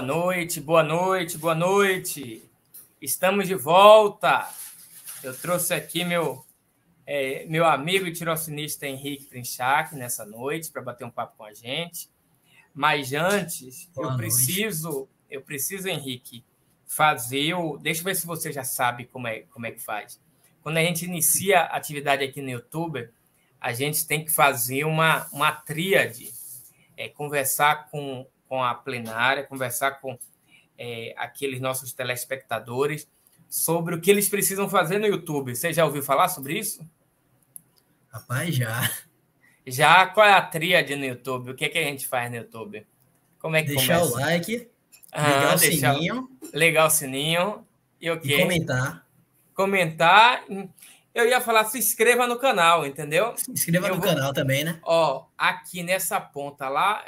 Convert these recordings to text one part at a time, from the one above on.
Boa noite, boa noite, boa noite. Estamos de volta. Eu trouxe aqui meu, é, meu amigo e tirocinista Henrique Trinchac nessa noite para bater um papo com a gente. Mas antes, boa eu noite. preciso, eu preciso, Henrique, fazer o. Deixa eu ver se você já sabe como é, como é que faz. Quando a gente inicia a atividade aqui no YouTube, a gente tem que fazer uma, uma tríade, é, conversar com com a plenária, conversar com é, aqueles nossos telespectadores sobre o que eles precisam fazer no YouTube. Você já ouviu falar sobre isso? Rapaz, já. Já? Qual é a tríade no YouTube? O que, é que a gente faz no YouTube? Como é que Deixar começa? o like, ah, ligar o sininho. Legal o sininho. E o quê? E comentar. Comentar. Eu ia falar, se inscreva no canal, entendeu? Se inscreva eu no vou... canal também, né? Ó, aqui nessa ponta lá,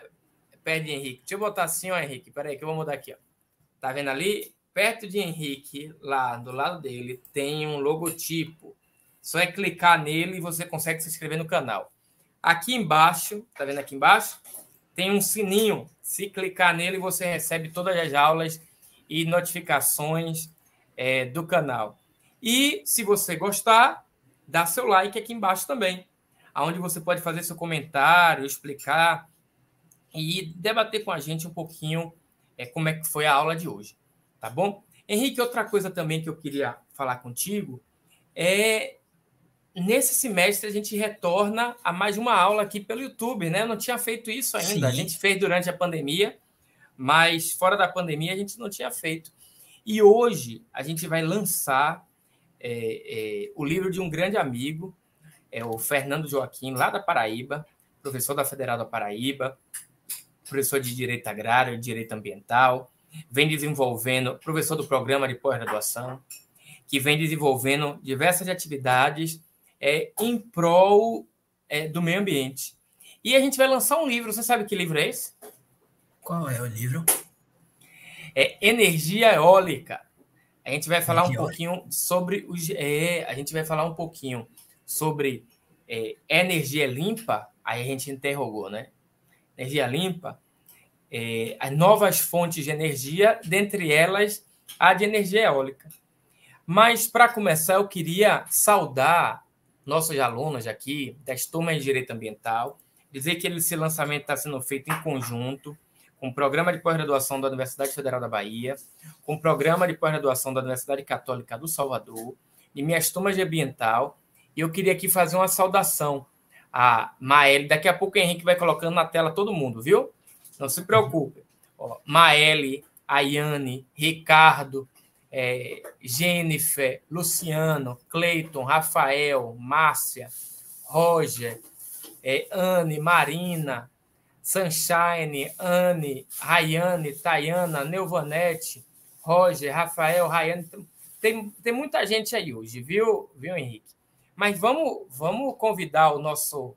perto de Henrique. Deixa eu botar assim, ó, Henrique. Peraí, que eu vou mudar aqui, ó. Tá vendo ali? Perto de Henrique, lá do lado dele, tem um logotipo. Só é clicar nele e você consegue se inscrever no canal. Aqui embaixo, tá vendo aqui embaixo? Tem um sininho. Se clicar nele, você recebe todas as aulas e notificações é, do canal. E se você gostar, dá seu like aqui embaixo também, aonde você pode fazer seu comentário, explicar e debater com a gente um pouquinho é, como é que foi a aula de hoje, tá bom? Henrique, outra coisa também que eu queria falar contigo é nesse semestre a gente retorna a mais uma aula aqui pelo YouTube, né? Eu não tinha feito isso ainda. Sim. A gente fez durante a pandemia, mas fora da pandemia a gente não tinha feito. E hoje a gente vai lançar é, é, o livro de um grande amigo, é o Fernando Joaquim, lá da Paraíba, professor da Federal da Paraíba, professor de Direito Agrário, Direito Ambiental, vem desenvolvendo, professor do programa de pós-graduação, que vem desenvolvendo diversas atividades é, em prol é, do meio ambiente. E a gente vai lançar um livro. Você sabe que livro é esse? Qual é o livro? É Energia Eólica. A gente vai falar um pouquinho sobre os. É, a gente vai falar um pouquinho sobre é, energia limpa. Aí a gente interrogou, né? Energia limpa é, as novas fontes de energia, dentre elas a de energia eólica. Mas, para começar, eu queria saudar nossos alunos aqui das turmas de Direito Ambiental, dizer que esse lançamento está sendo feito em conjunto com o Programa de Pós-Graduação da Universidade Federal da Bahia, com o Programa de Pós-Graduação da Universidade Católica do Salvador, e minhas turmas de ambiental. E eu queria aqui fazer uma saudação a Mael. Daqui a pouco o Henrique vai colocando na tela todo mundo, viu? Não se preocupe. Ó, Maele, Ayane, Ricardo, é, Jennifer, Luciano, Cleiton, Rafael, Márcia, Roger, é, Anne, Marina, Sunshine, Anne, Rayane, Tayana, Neuvanete, Roger, Rafael, Rayane. Tem, tem muita gente aí hoje, viu, viu Henrique? Mas vamos, vamos convidar o nosso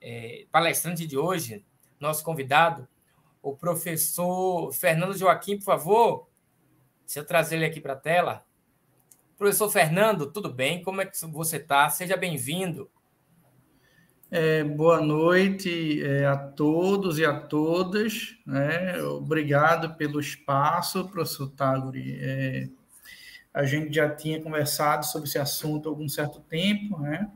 é, palestrante de hoje, nosso convidado, o professor Fernando Joaquim, por favor. Deixa eu trazer ele aqui para a tela. Professor Fernando, tudo bem? Como é que você está? Seja bem-vindo. É, boa noite é, a todos e a todas. Né? Obrigado pelo espaço, professor Taguri. É, a gente já tinha conversado sobre esse assunto há algum certo tempo. Né?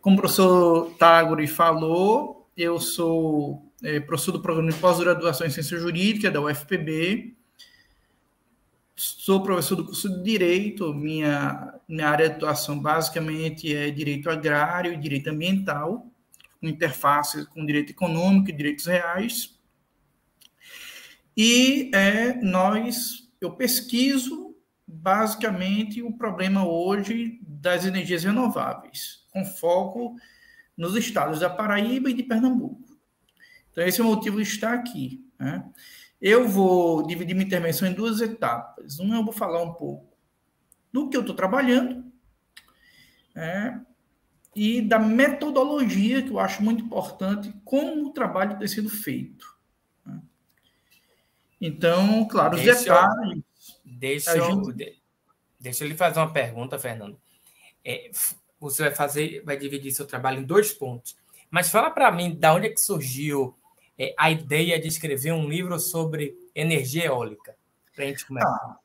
Como o professor Taguri falou, eu sou é, professor do programa de pós-graduação em Ciência Jurídica da UFPB. Sou professor do curso de Direito. Minha, minha área de atuação basicamente é Direito Agrário e Direito Ambiental, com interface com Direito Econômico e Direitos Reais. E é, nós, eu pesquiso basicamente o problema hoje das energias renováveis, com foco nos estados da Paraíba e de Pernambuco. Então, esse é o motivo de estar aqui. Né? Eu vou dividir minha intervenção em duas etapas. Uma, eu vou falar um pouco do que eu estou trabalhando né? e da metodologia, que eu acho muito importante, como o trabalho tem sido feito. Né? Então, claro, os deixa detalhes. Eu, deixa, eu, gente... deixa eu lhe fazer uma pergunta, Fernando. É, você vai fazer, vai dividir seu trabalho em dois pontos. Mas fala para mim, da onde é que surgiu é, a ideia de escrever um livro sobre energia eólica? Para a gente começar. Ah,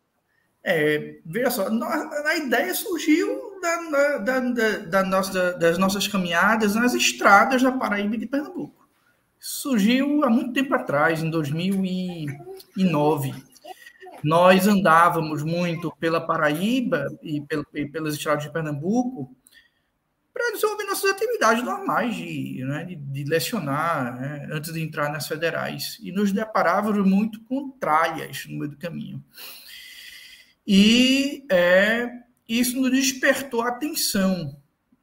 é, veja só, a ideia surgiu da, da, da, da nossa, das nossas caminhadas nas estradas da Paraíba e de Pernambuco. Surgiu há muito tempo atrás, em 2009. Nós andávamos muito pela Paraíba e, pelas estradas de Pernambuco para desenvolver nossas atividades normais de, né, de, de lecionar né, antes de entrar nas federais. E nos deparávamos muito com tralhas no meio do caminho. E é, isso nos despertou a atenção.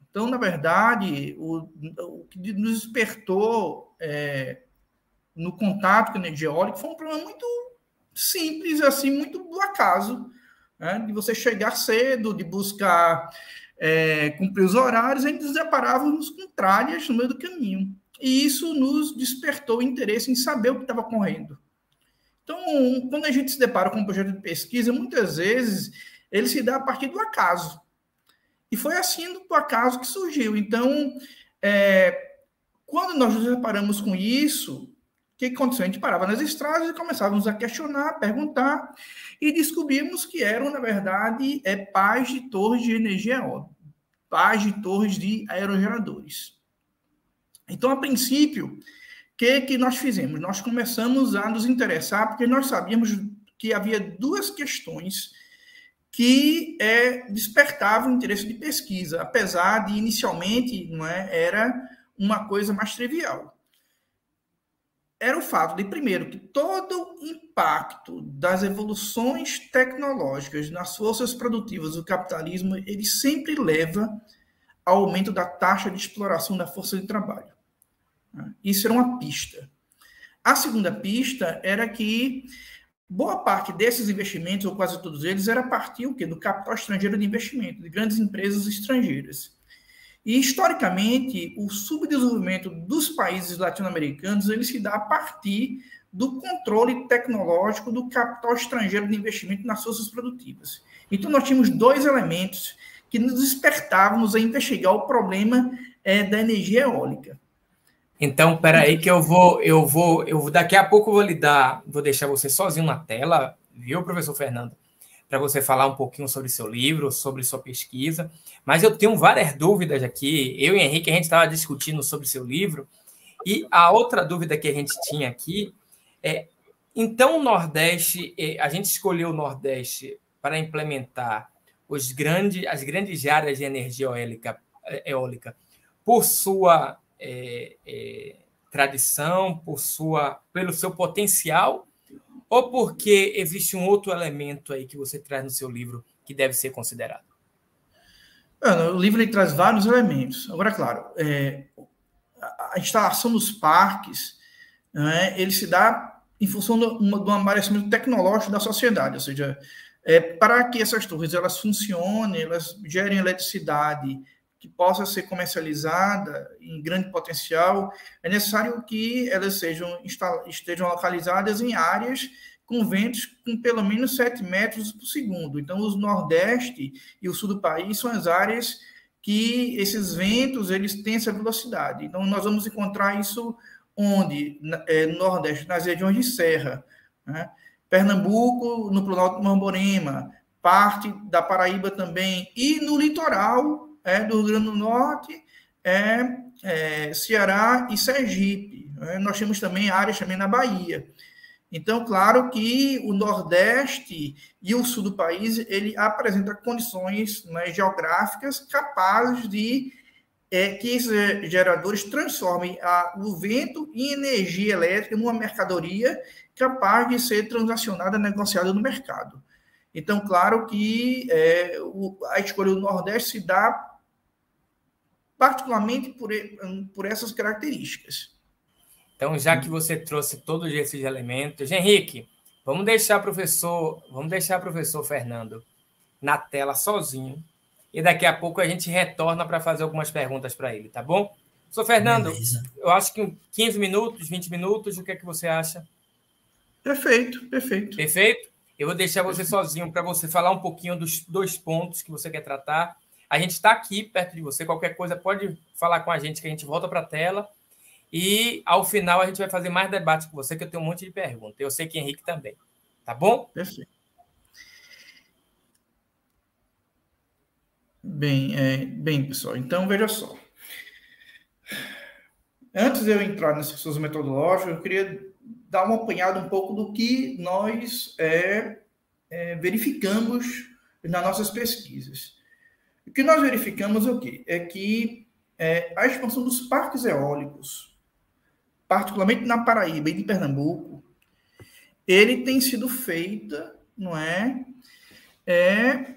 Então, na verdade, o, o que nos despertou é, no contato com a energia eólica foi um problema muito simples, assim, muito do acaso, né? de você chegar cedo, de buscar é, cumprir os horários, a gente nos deparávamos com tralhas no meio do caminho. E isso nos despertou interesse em saber o que estava correndo. Então, quando a gente se depara com um projeto de pesquisa, muitas vezes ele se dá a partir do acaso. E foi assim do acaso que surgiu. Então, é, quando nós nos deparamos com isso, o que aconteceu? A gente parava nas estradas e começávamos a questionar, a perguntar, e descobrimos que eram, na verdade, é, pais de torres de energia eólica, pais de torres de aerogeradores. Então, a princípio, o que, que nós fizemos? Nós começamos a nos interessar, porque nós sabíamos que havia duas questões que é, despertavam interesse de pesquisa, apesar de, inicialmente, não é, era uma coisa mais trivial era o fato de, primeiro, que todo impacto das evoluções tecnológicas nas forças produtivas do capitalismo, ele sempre leva ao aumento da taxa de exploração da força de trabalho. Isso era uma pista. A segunda pista era que boa parte desses investimentos, ou quase todos eles, era a partir do capital estrangeiro de investimento, de grandes empresas estrangeiras. E, historicamente, o subdesenvolvimento dos países latino-americanos ele se dá a partir do controle tecnológico do capital estrangeiro de investimento nas forças produtivas. Então, nós tínhamos dois elementos que nos despertávamos a investigar o problema é, da energia eólica. Então, peraí que eu vou, eu vou, eu daqui a pouco vou lhe dar, vou deixar você sozinho na tela, viu, professor Fernando? Para você falar um pouquinho sobre seu livro, sobre sua pesquisa. Mas eu tenho várias dúvidas aqui. Eu e Henrique, a gente estava discutindo sobre seu livro. E a outra dúvida que a gente tinha aqui é: então o Nordeste, eh, a gente escolheu o Nordeste para implementar os grandes, as grandes áreas de energia eólica, eh, eólica por sua é, é, tradição, por sua, pelo seu potencial ou porque existe um outro elemento aí que você traz no seu livro que deve ser considerado? o livro ele traz vários elementos. Agora, claro, é, a instalação dos parques, né, ele se dá em função do, do amadurecimento tecnológico da sociedade, ou seja, é, para que essas torres elas funcionem, elas gerem eletricidade que possa ser comercializada em grande potencial, é necessário que elas sejam estejam localizadas em áreas com ventos com pelo menos 7 metros por segundo. Então, o Nordeste e o Sul do país são as áreas que esses ventos eles têm essa velocidade. Então, nós vamos encontrar isso onde? É, no Nordeste, nas regiões de serra. Né? Pernambuco, no Planalto do Mamborema, parte da Paraíba também, e no litoral é, do Rio Grande do Norte, é, é Ceará e Sergipe. É, nós temos também áreas também na Bahia. Então, claro que o Nordeste e o Sul do país ele apresenta condições né, geográficas capazes de é, que esses geradores transformem a, o vento em energia elétrica numa mercadoria capaz de ser transacionada, negociada no mercado. Então, claro que é, o, a escolha do Nordeste se dá particularmente por, por essas características. Então, já que você trouxe todos esses elementos, Henrique, vamos deixar professor, vamos deixar o professor Fernando na tela sozinho e daqui a pouco a gente retorna para fazer algumas perguntas para ele, tá bom? Sou Fernando, Beleza. eu acho que 15 minutos, 20 minutos, o que é que você acha? Perfeito, perfeito. Perfeito? Eu vou deixar você sozinho para você falar um pouquinho dos dois pontos que você quer tratar a gente está aqui perto de você. Qualquer coisa pode falar com a gente que a gente volta para a tela. E ao final a gente vai fazer mais debate com você, que eu tenho um monte de perguntas. Eu sei que Henrique também. Tá bom? Perfeito. Bem, é, bem, pessoal, então veja só. Antes de eu entrar nessas questões metodológicas, eu queria dar uma apanhada um pouco do que nós é, é, verificamos nas nossas pesquisas. O que nós verificamos é o quê? É que é, a expansão dos parques eólicos, particularmente na Paraíba e de Pernambuco, ele tem sido feita, não é, é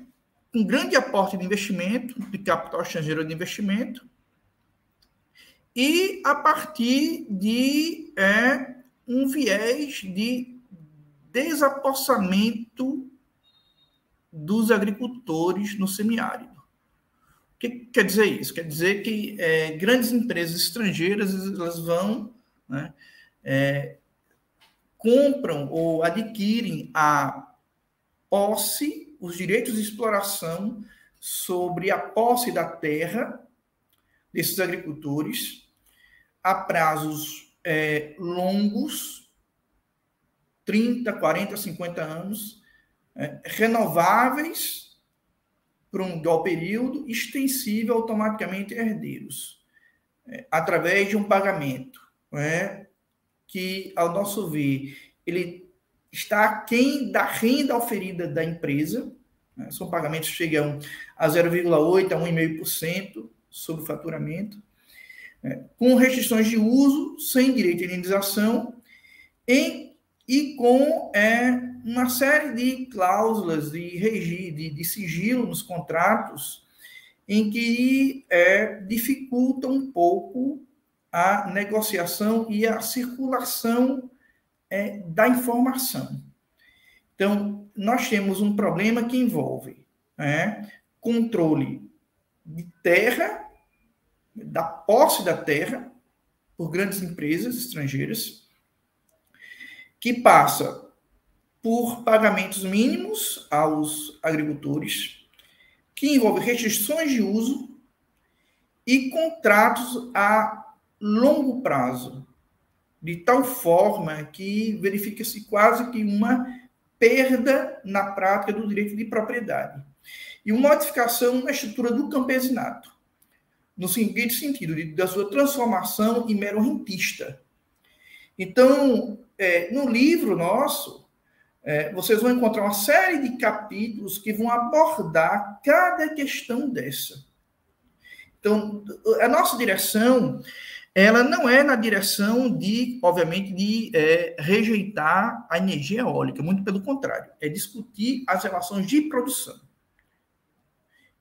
um grande aporte de investimento, de capital estrangeiro de investimento, e a partir de é, um viés de desapossamento dos agricultores no semiárido. O que quer dizer isso? Quer dizer que é, grandes empresas estrangeiras elas vão, né, é, compram ou adquirem a posse os direitos de exploração sobre a posse da terra desses agricultores a prazos é, longos, 30, 40, 50 anos, é, renováveis por um igual período, extensível automaticamente a herdeiros, é, através de um pagamento, é, que, ao nosso ver, ele está aquém da renda oferida da empresa. Né? São pagamentos que chegam a 0,8% a 1,5% sobre o faturamento, né? com restrições de uso, sem direito de indenização, em, e com é, uma série de cláusulas de, regi, de, de sigilo nos contratos, em que é, dificulta um pouco a negociação e a circulação é, da informação. Então, nós temos um problema que envolve né, controle de terra, da posse da terra, por grandes empresas estrangeiras, que passa por pagamentos mínimos aos agricultores, que envolve restrições de uso e contratos a longo prazo, de tal forma que verifica-se quase que uma perda na prática do direito de propriedade e uma modificação na estrutura do campesinato, no seguinte sentido, de, da sua transformação em mero rentista. Então, é, no livro nosso, é, vocês vão encontrar uma série de capítulos que vão abordar cada questão dessa. Então, a nossa direção ela não é na direção de, obviamente, de é, rejeitar a energia eólica, muito pelo contrário, é discutir as relações de produção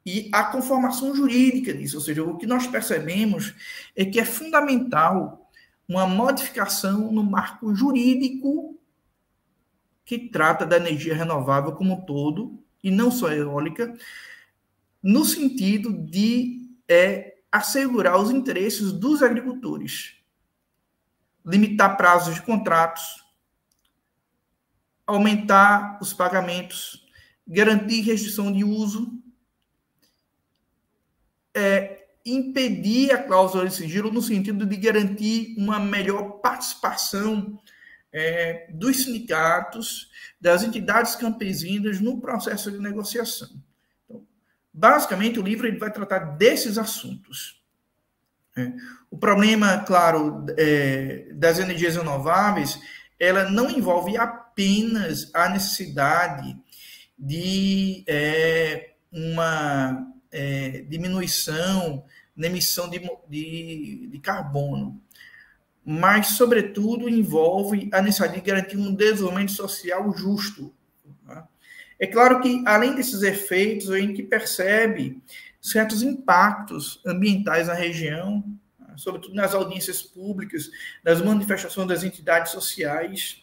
e a conformação jurídica disso, ou seja, o que nós percebemos é que é fundamental uma modificação no marco jurídico que trata da energia renovável como um todo, e não só eólica, no sentido de é, assegurar os interesses dos agricultores, limitar prazos de contratos, aumentar os pagamentos, garantir restrição de uso, é, impedir a cláusula de sigilo no sentido de garantir uma melhor participação é, dos sindicatos, das entidades campesinas no processo de negociação. Basicamente, o livro ele vai tratar desses assuntos. É. O problema, claro, é, das energias renováveis, ela não envolve apenas a necessidade de é, uma é, diminuição na emissão de, de, de, carbono, mas, sobretudo, envolve a necessidade de garantir um desenvolvimento social justo, é claro que, além desses efeitos, a gente percebe certos impactos ambientais na região, sobretudo nas audiências públicas, nas manifestações das entidades sociais.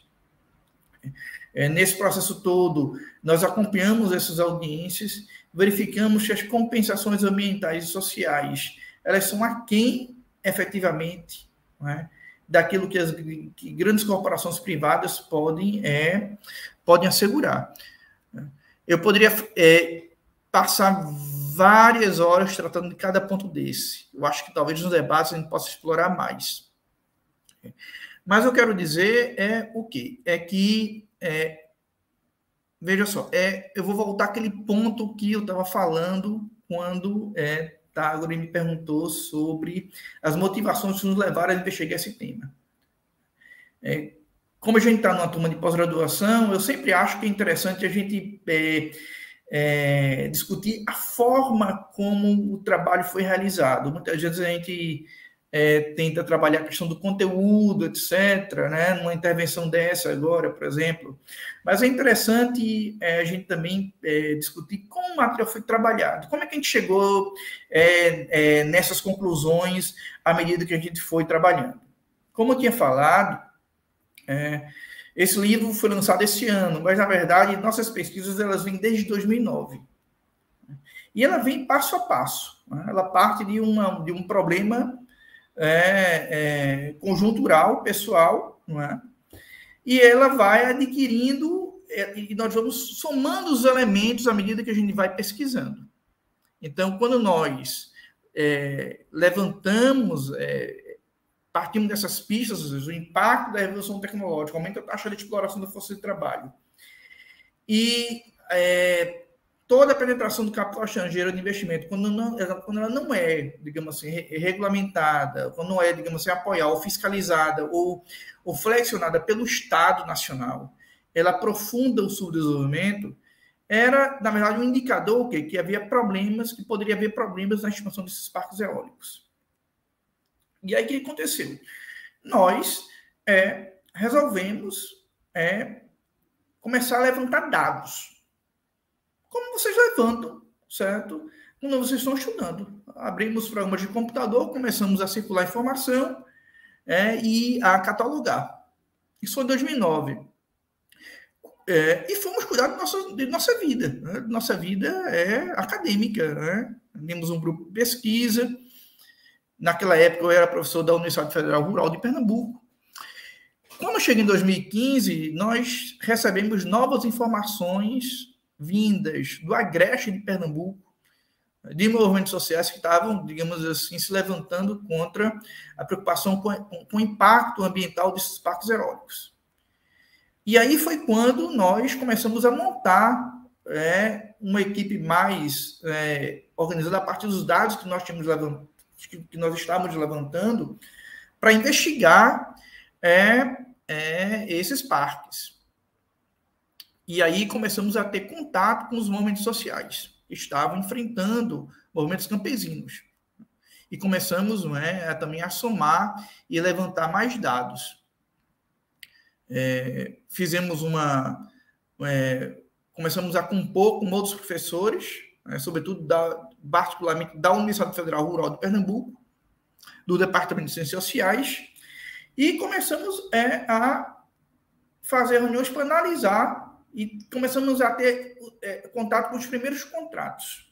É, nesse processo todo, nós acompanhamos essas audiências, verificamos que as compensações ambientais e sociais elas são aquém, efetivamente, é, daquilo que as que grandes corporações privadas podem, é, podem assegurar. Eu poderia é, passar várias horas tratando de cada ponto desse. Eu acho que talvez nos debates a gente possa explorar mais. Mas eu quero dizer é o quê? É que, é, veja só, é, eu vou voltar àquele ponto que eu estava falando quando é, Tagore me perguntou sobre as motivações que nos levaram a investigar esse tema. É, como a gente está numa turma de pós-graduação, eu sempre acho que é interessante a gente é, é, discutir a forma como o trabalho foi realizado. Muitas vezes a gente é, tenta trabalhar a questão do conteúdo, etc., né, numa intervenção dessa agora, por exemplo. Mas é interessante é, a gente também é, discutir como o material foi trabalhado, como é que a gente chegou é, é, nessas conclusões à medida que a gente foi trabalhando. Como eu tinha falado, é, esse livro foi lançado esse ano, mas na verdade nossas pesquisas elas vêm desde 2009. E ela vem passo a passo. Né? Ela parte de, uma, de um problema é, é, conjuntural, pessoal, não é? e ela vai adquirindo, é, e nós vamos somando os elementos à medida que a gente vai pesquisando. Então, quando nós é, levantamos, é, partimos dessas pistas, o impacto da revolução tecnológica, aumenta a taxa de exploração da força de trabalho, e é, toda a penetração do capital estrangeiro de investimento, quando, não, quando ela não é, digamos assim, regulamentada, quando não é, digamos assim, apoiada ou fiscalizada ou, ou flexionada pelo Estado Nacional, ela aprofunda o subdesenvolvimento, era, na verdade, um indicador que, que havia problemas, que poderia haver problemas na expansão desses parques eólicos. E aí o que aconteceu? Nós é, resolvemos é, começar a levantar dados como vocês levantam, certo? Quando vocês estão estudando. Abrimos programas de computador, começamos a circular informação é, e a catalogar. Isso foi em 2009. É, e fomos cuidar de nossa, de nossa vida. Né? Nossa vida é acadêmica. Né? Temos um grupo de pesquisa. Naquela época, eu era professor da Universidade Federal Rural de Pernambuco. Quando chega em 2015, nós recebemos novas informações vindas do Agreste de Pernambuco, de movimentos sociais que estavam, digamos assim, se levantando contra a preocupação com, com, o impacto ambiental desses parques eólicos. E aí foi quando nós começamos a montar é, uma equipe mais é, organizada a partir dos dados que nós tínhamos que nós estávamos levantando, para investigar é, é, esses parques. E aí começamos a ter contato com os movimentos sociais, que estavam enfrentando movimentos campesinos. E começamos não é, a, também a somar e levantar mais dados. É, fizemos uma. É, começamos a compor com outros professores, né, sobretudo, da, particularmente da Universidade Federal Rural de Pernambuco, do Departamento de Ciências Sociais, e começamos é, a fazer reuniões para analisar e começamos a ter é, contato com os primeiros contratos.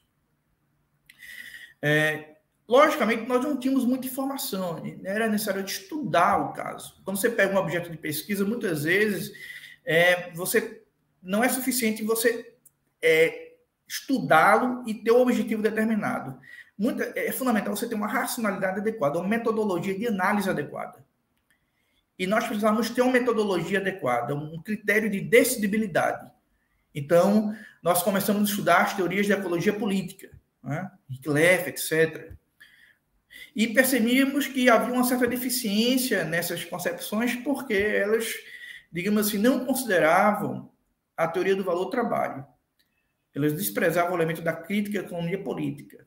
É, logicamente, nós não tínhamos muita informação, né? era necessário estudar o caso. Quando você pega um objeto de pesquisa, muitas vezes é, você não é suficiente você é, estudá-lo e ter um objetivo determinado. Muita, é fundamental você ter uma racionalidade adequada, uma metodologia de análise adequada. E nós precisamos ter uma metodologia adequada, um critério de decidibilidade. Então, nós começamos a estudar as teorias de ecologia política, né? etc. E percebíamos que havia uma certa deficiência nessas concepções, porque elas, digamos assim, não consideravam a teoria do valor trabalho. Elas desprezavam o elemento da crítica à economia política.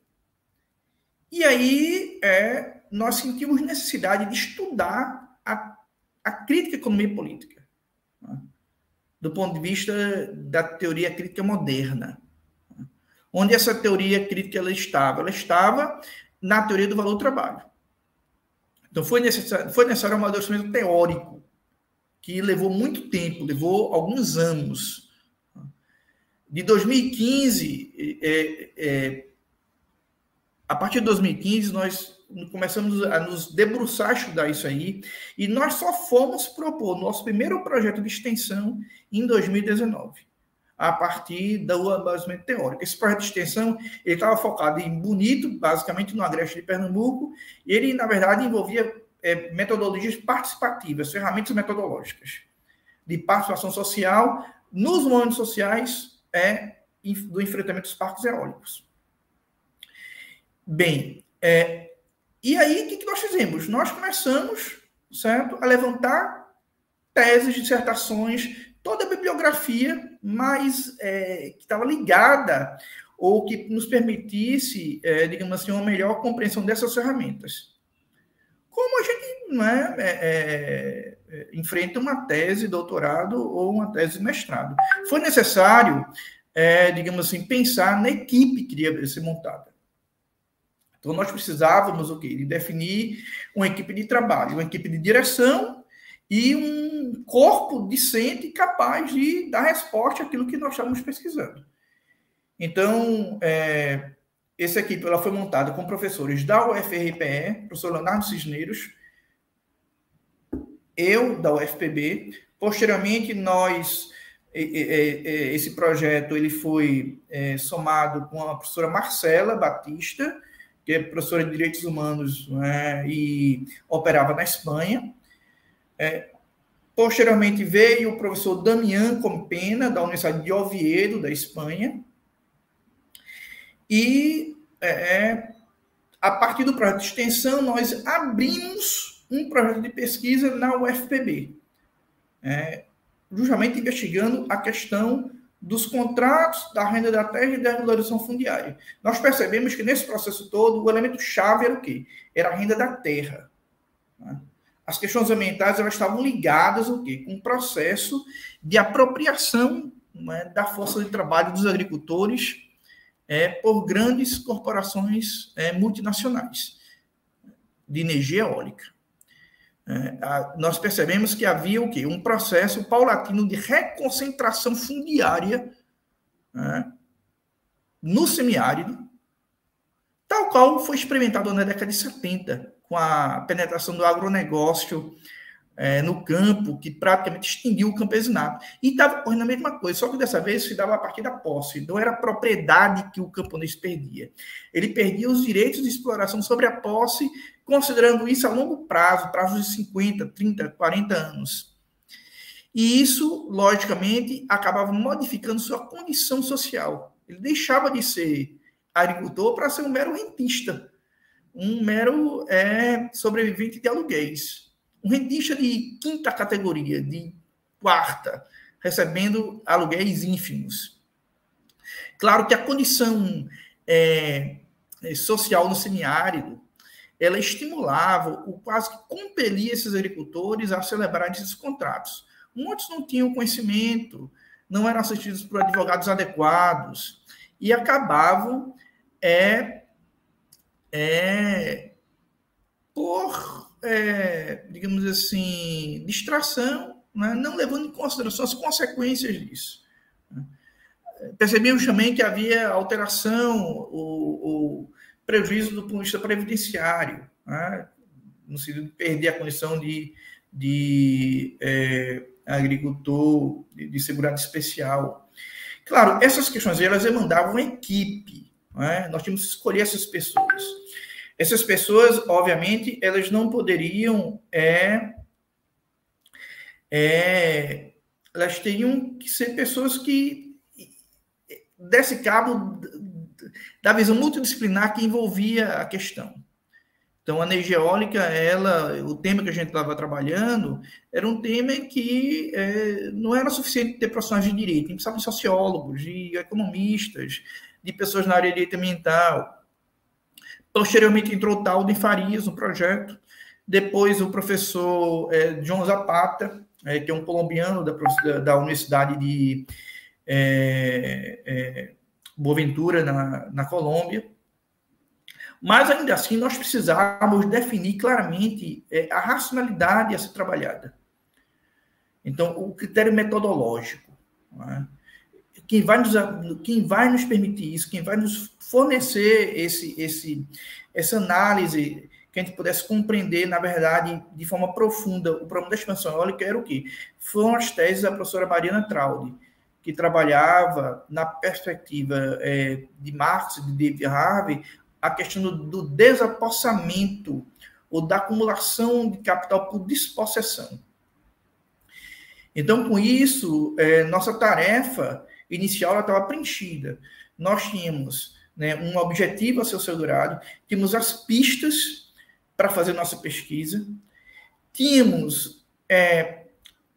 E aí é, nós sentimos necessidade de estudar a crítica à economia política, né? do ponto de vista da teoria crítica moderna. Né? Onde essa teoria crítica ela estava? Ela estava na teoria do valor do trabalho. Então, foi necessário, foi necessário um amadurecimento teórico, que levou muito tempo, levou alguns anos. De 2015, é, é, a partir de 2015, nós começamos a nos debruçar a estudar isso aí, e nós só fomos propor nosso primeiro projeto de extensão em 2019, a partir do abasamento teórico. Esse projeto de extensão ele estava focado em Bonito, basicamente no Agreste de Pernambuco, e ele, na verdade, envolvia é, metodologias participativas, ferramentas metodológicas de participação social nos movimentos sociais é, do enfrentamento dos parques eólicos. Bem, é, e aí o que, que nós fizemos? Nós começamos certo, a levantar teses, dissertações, toda a bibliografia mais é, que estava ligada ou que nos permitisse, é, digamos assim, uma melhor compreensão dessas ferramentas. Como a gente não é, é, é, é enfrenta uma tese doutorado ou uma tese mestrado. Foi necessário, é, digamos assim, pensar na equipe que iria ser montada. Então, nós precisávamos o quê? De definir uma equipe de trabalho, uma equipe de direção e um corpo discente capaz de dar resposta àquilo que nós estávamos pesquisando. Então, é, essa equipe ela foi montada com professores da UFRPE, professor Leonardo Cisneiros, eu da UFPB. Posteriormente, nós esse projeto ele foi é, somado com a professora Marcela Batista, que é professora de Direitos Humanos né, e operava na Espanha. É, posteriormente veio o professor Damián Compena, da Universidade de Oviedo, da Espanha, e é, é, a partir do projeto de extensão, nós abrimos um projeto de pesquisa na UFPB, é, justamente investigando a questão dos contratos da renda da terra e da regularização fundiária. Nós percebemos que nesse processo todo, o elemento chave era o quê? Era a renda da terra. Né? As questões ambientais elas estavam ligadas ao quê? com o processo de apropriação né, da força de trabalho dos agricultores é, por grandes corporações é, multinacionais de energia eólica. É, nós percebemos que havia o quê? Um processo paulatino de reconcentração fundiária né, no semiárido, tal qual foi experimentado na década de 70, com a penetração do agronegócio é, no campo, que praticamente extinguiu o campesinato. E estava ocorrendo a mesma coisa, só que dessa vez se dava a partir da posse, não era a propriedade que o camponês perdia. Ele perdia os direitos de exploração sobre a posse, considerando isso a longo prazo, prazo de 50, 30, 40 anos. E isso, logicamente, acabava modificando sua condição social. Ele deixava de ser agricultor para ser um mero rentista, um mero é, sobrevivente de aluguéis um rentista de quinta categoria, de quarta, recebendo aluguéis ínfimos. Claro que a condição é, social no semiárido, ela estimulava, ou quase que compelia esses agricultores a celebrarem esses contratos. Muitos não tinham conhecimento, não eram assistidos por advogados adequados e acabavam é, é, por é, digamos assim, distração, né? não levando em consideração as consequências disso. Percebemos também que havia alteração, o, o prejuízo do ponto de vista previdenciário, né? no sentido de perder a condição de, de é, agricultor de, de segurança especial. Claro, essas questões elas demandavam equipe, né? nós tínhamos que escolher essas pessoas. Essas pessoas, obviamente, elas não poderiam é, é, elas teriam que ser pessoas que desse cabo da visão multidisciplinar que envolvia a questão. Então, a energia eólica, ela, o tema que a gente estava trabalhando, era um tema que é, não era suficiente ter profissionais de direito, precisava de sociólogos, de economistas, de pessoas na área de direito ambiental, Posteriormente entrou o tal de Farias no projeto. Depois o professor é, John Zapata, é, que é um colombiano da, da Universidade de é, é, Boaventura, na, na Colômbia. Mas ainda assim nós precisávamos definir claramente é, a racionalidade a ser trabalhada. Então, o critério metodológico. Né? quem vai nos, quem vai nos permitir isso, quem vai nos fornecer esse, esse, essa análise que a gente pudesse compreender, na verdade, de forma profunda, o problema da expansão eólica era o quê? Foram as teses da professora Mariana Traude, que trabalhava na perspectiva é, de Marx e de David Harvey a questão do, desapossamento ou da acumulação de capital por despossessão. Então, com isso, é, nossa tarefa inicial estava preenchida. Nós tínhamos né, um objetivo a ser segurado, tínhamos as pistas para fazer nossa pesquisa, tínhamos é,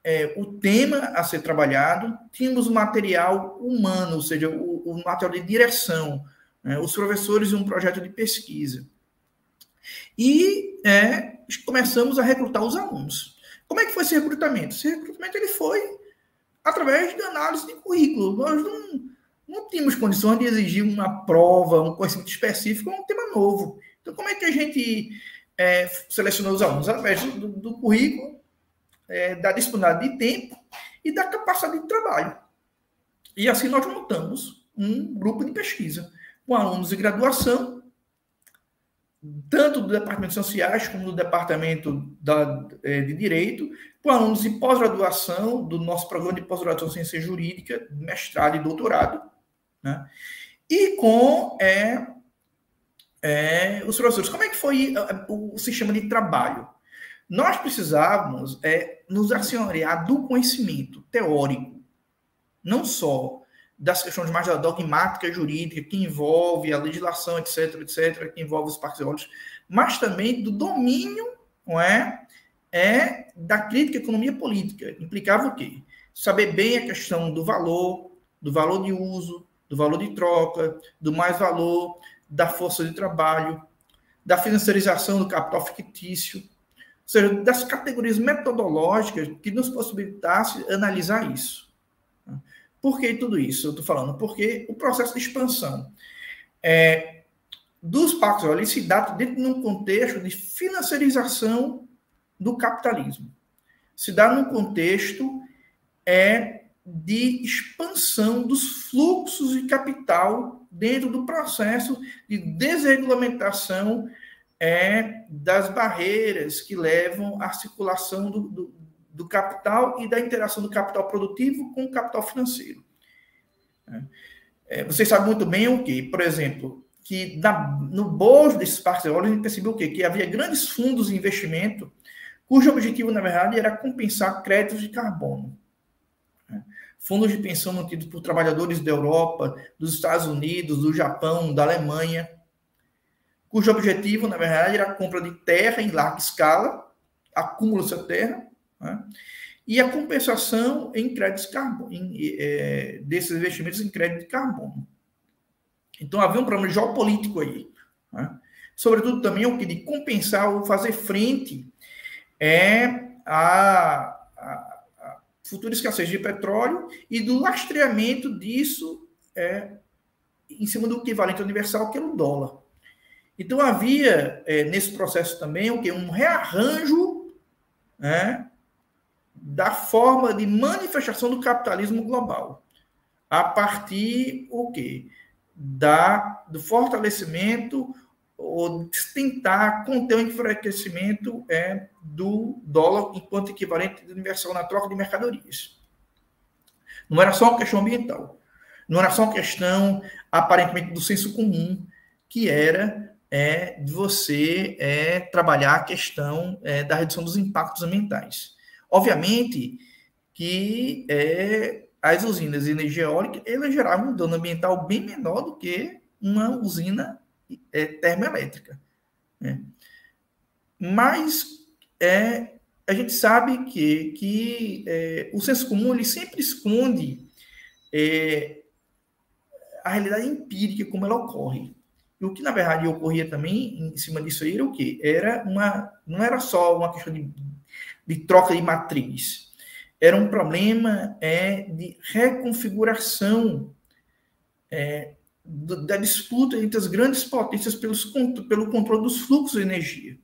é, o tema a ser trabalhado, tínhamos o material humano, ou seja, o, o material de direção, né, os professores e um projeto de pesquisa. E é, começamos a recrutar os alunos. Como é que foi esse recrutamento? Esse recrutamento ele foi através da análise de currículo. Nós não, não tínhamos condições de exigir uma prova, um conhecimento específico, um tema novo. Então, como é que a gente é, selecionou os alunos? Através do, do currículo, é, da disponibilidade de tempo e da capacidade de trabalho. E assim nós montamos um grupo de pesquisa com alunos de graduação, tanto do Departamento de Sociais como do Departamento da, é, de Direito, com alunos de pós-graduação do nosso programa de pós-graduação em Ciência Jurídica, mestrado e doutorado, né? e com é, é, os professores. Como é que foi é, o sistema de trabalho? Nós precisávamos é, nos assenhorear do conhecimento teórico, não só das questões mais da dogmática jurídica, que envolve a legislação, etc., etc., que envolve os parques mas também do domínio não é, é da crítica à economia política. Implicava o quê? Saber bem a questão do valor, do valor de uso, do valor de troca, do mais-valor, da força de trabalho, da financiarização do capital fictício, ou seja, das categorias metodológicas que nos possibilitasse analisar isso. Por que tudo isso? Eu estou falando porque o processo de expansão é, dos pactos eólicos se dá dentro de um contexto de financiarização do capitalismo. Se dá num contexto é, de expansão dos fluxos de capital dentro do processo de desregulamentação é, das barreiras que levam à circulação do, do, do capital e da interação do capital produtivo com o capital financeiro. É, vocês sabem muito bem o que, por exemplo, que na, no bojo desses parques eólicos a gente percebeu o quê? Que havia grandes fundos de investimento cujo objetivo, na verdade, era compensar créditos de carbono. Fundos de pensão mantidos por trabalhadores da Europa, dos Estados Unidos, do Japão, da Alemanha, cujo objetivo, na verdade, era a compra de terra em larga escala, acúmulo dessa terra, né? E a compensação em créditos carbono, em, é, desses investimentos em crédito de carbono. Então havia um problema geopolítico aí. Né? Sobretudo também o que de compensar ou fazer frente é a, a, a futura escassez de petróleo e do lastreamento disso é, em cima do equivalente universal, que é o dólar. Então havia é, nesse processo também o que um rearranjo né, da forma de manifestação do capitalismo global, a partir o quê? Da, do fortalecimento ou tentar conter o enfraquecimento é, do dólar enquanto equivalente de universal na troca de mercadorias. Não era só uma questão ambiental, não era só uma questão aparentemente do senso comum, que era é, de você é, trabalhar a questão é, da redução dos impactos ambientais. Obviamente que é, as usinas de energia eólica elas geravam um dano ambiental bem menor do que uma usina é, termoelétrica. Né? Mas é, a gente sabe que, que é, o senso comum ele sempre esconde é, a realidade empírica como ela ocorre. E o que, na verdade, ocorria também em cima disso aí era o quê? Era uma, não era só uma questão de de troca de matriz. Era um problema é, de reconfiguração é, da disputa entre as grandes potências pelos, pelo controle dos fluxos de energia.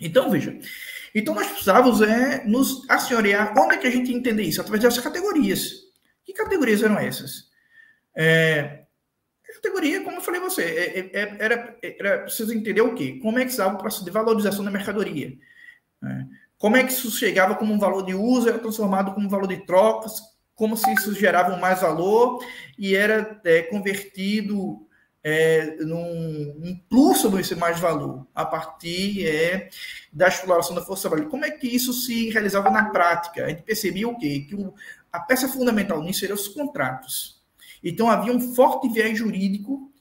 Então, veja. Então, nós precisávamos é, nos assenhorear. Onde é que a gente entende isso? Através dessas categorias. Que categorias eram essas? É, categoria, como eu falei você, é, é, é era, era preciso entender o quê? Como é que dá o processo de valorização da mercadoria. Né? Como é que isso chegava como um valor de uso, era transformado como um valor de trocas, como se isso gerava mais valor e era é, convertido é, num, sobre esse mais valor, a partir é, da exploração da força trabalho. Como é que isso se realizava na prática? A gente percebia o quê? Que o, a peça fundamental nisso eram os contratos. Então havia um forte viés jurídico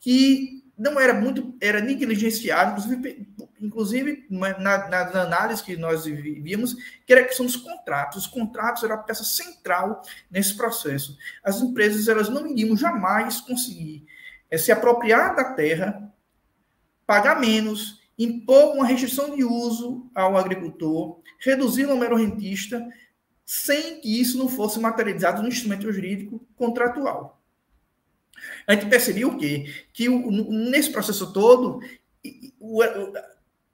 que não era muito, era negligenciado, inclusive, inclusive na, nas análises que nós víamos, que era a questão dos contratos. Os contratos eram a peça central nesse processo. As empresas elas não iriam jamais conseguir é, se apropriar da terra, pagar menos, impor uma restrição de uso ao agricultor, reduzir o número rentista, sem que isso não fosse materializado no instrumento jurídico contratual. A gente percebeu o quê? Que o, nesse processo todo, o, o,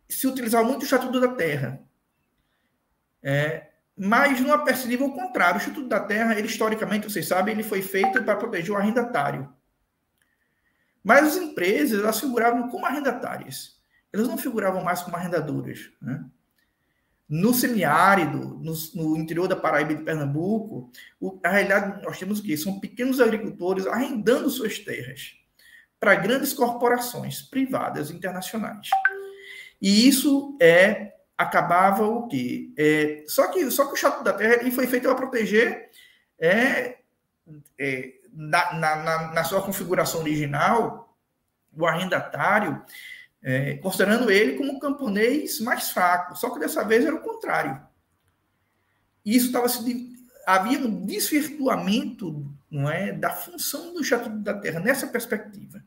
se utilizava muito o Estatuto da Terra. É, mas não apercebeu o contrário. O Estatuto da Terra, ele, historicamente, vocês sabem, ele foi feito para proteger o arrendatário. Mas as empresas, elas figuravam como arrendatárias. Elas não figuravam mais como arrendadoras. Né? No semiárido, no, no, interior da Paraíba e de Pernambuco, o, a realidade nós temos o quê? São pequenos agricultores arrendando suas terras para grandes corporações privadas internacionais. E isso é acabava o quê? É, só que só que o chato da terra ele foi feito para proteger é, é na, na, na, sua configuração original o arrendatário é, considerando ele como um camponês mais fraco, só que dessa vez era o contrário. Isso estava se havia um desvirtuamento, não é, da função do Estatuto da Terra nessa perspectiva.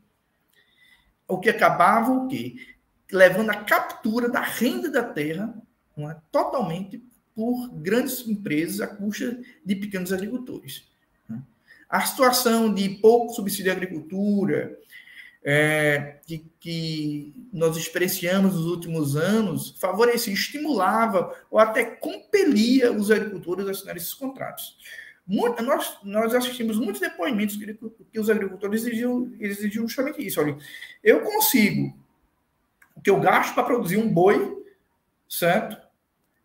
O que acabava o quê? Levando a captura da renda da terra, não é, totalmente por grandes empresas à custa de pequenos agricultores. A situação de pouco subsídio à agricultura, é, que, que, nós experienciamos nos últimos anos favorecia, estimulava ou até compelia os agricultores a assinar esses contratos. Muito, nós, nós assistimos muitos depoimentos que, que os agricultores exigiam, exigiam justamente isso. Olha, eu consigo, o que eu gasto para produzir um boi, certo?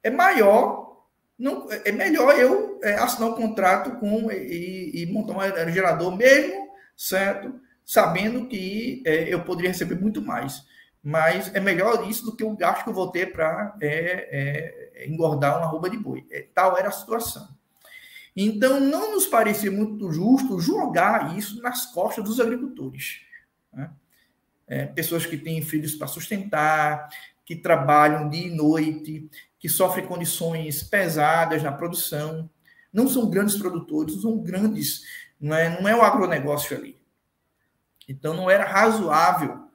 É maior, não, é melhor eu é, assinar um contrato com e, e montar um gerador mesmo, certo? Sabendo que é, eu poderia receber muito mais. Mas é melhor isso do que o gasto que eu vou ter para é, é, engordar uma roupa de boi. É, tal era a situação. Então, não nos parecia muito justo jogar isso nas costas dos agricultores. Né? É, pessoas que têm filhos para sustentar, que trabalham dia e noite, que sofrem condições pesadas na produção. Não são grandes produtores, não são grandes, não é, não é o agronegócio ali. Então, não era razoável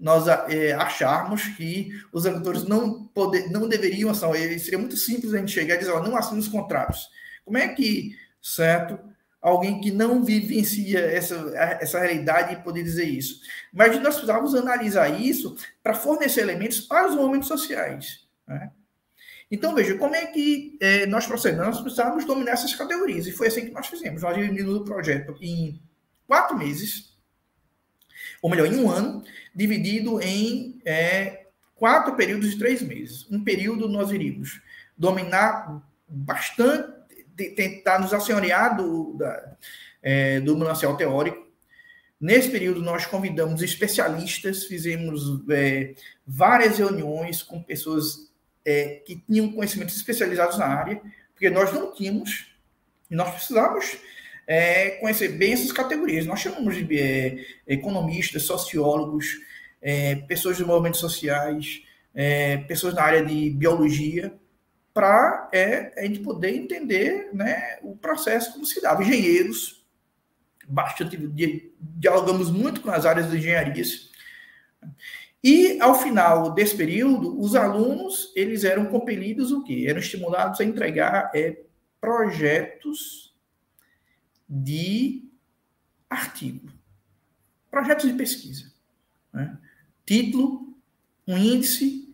nós é, acharmos que os agricultores não, poder, não deveriam assinar. Seria muito simples a gente chegar e dizer, ó, não assine os contratos. Como é que, certo, alguém que não vivencia essa, essa realidade poder dizer isso? Mas nós precisávamos analisar isso para fornecer elementos para os movimentos sociais. Né? Então, veja, como é que é, nós procedemos? Nós precisávamos dominar essas categorias, e foi assim que nós fizemos. Nós dividimos o projeto em quatro meses, ou melhor, em um ano, dividido em é, quatro períodos de três meses. Um período nós iríamos dominar bastante, tentar nos assenhorear do, da, é, do manancial teórico. Nesse período, nós convidamos especialistas, fizemos é, várias reuniões com pessoas é, que tinham conhecimentos especializados na área, porque nós não tínhamos, e nós precisávamos é, conhecer bem essas categorias. Nós chamamos de é, economistas, sociólogos, é, pessoas de movimentos sociais, é, pessoas na área de biologia, para é, a gente poder entender né, o processo como se dava. Engenheiros, bastante dialogamos muito com as áreas de engenharias. E ao final desse período, os alunos eles eram compelidos o quê? Eram estimulados a entregar é, projetos de artigo, projetos de pesquisa. Né? Título, um índice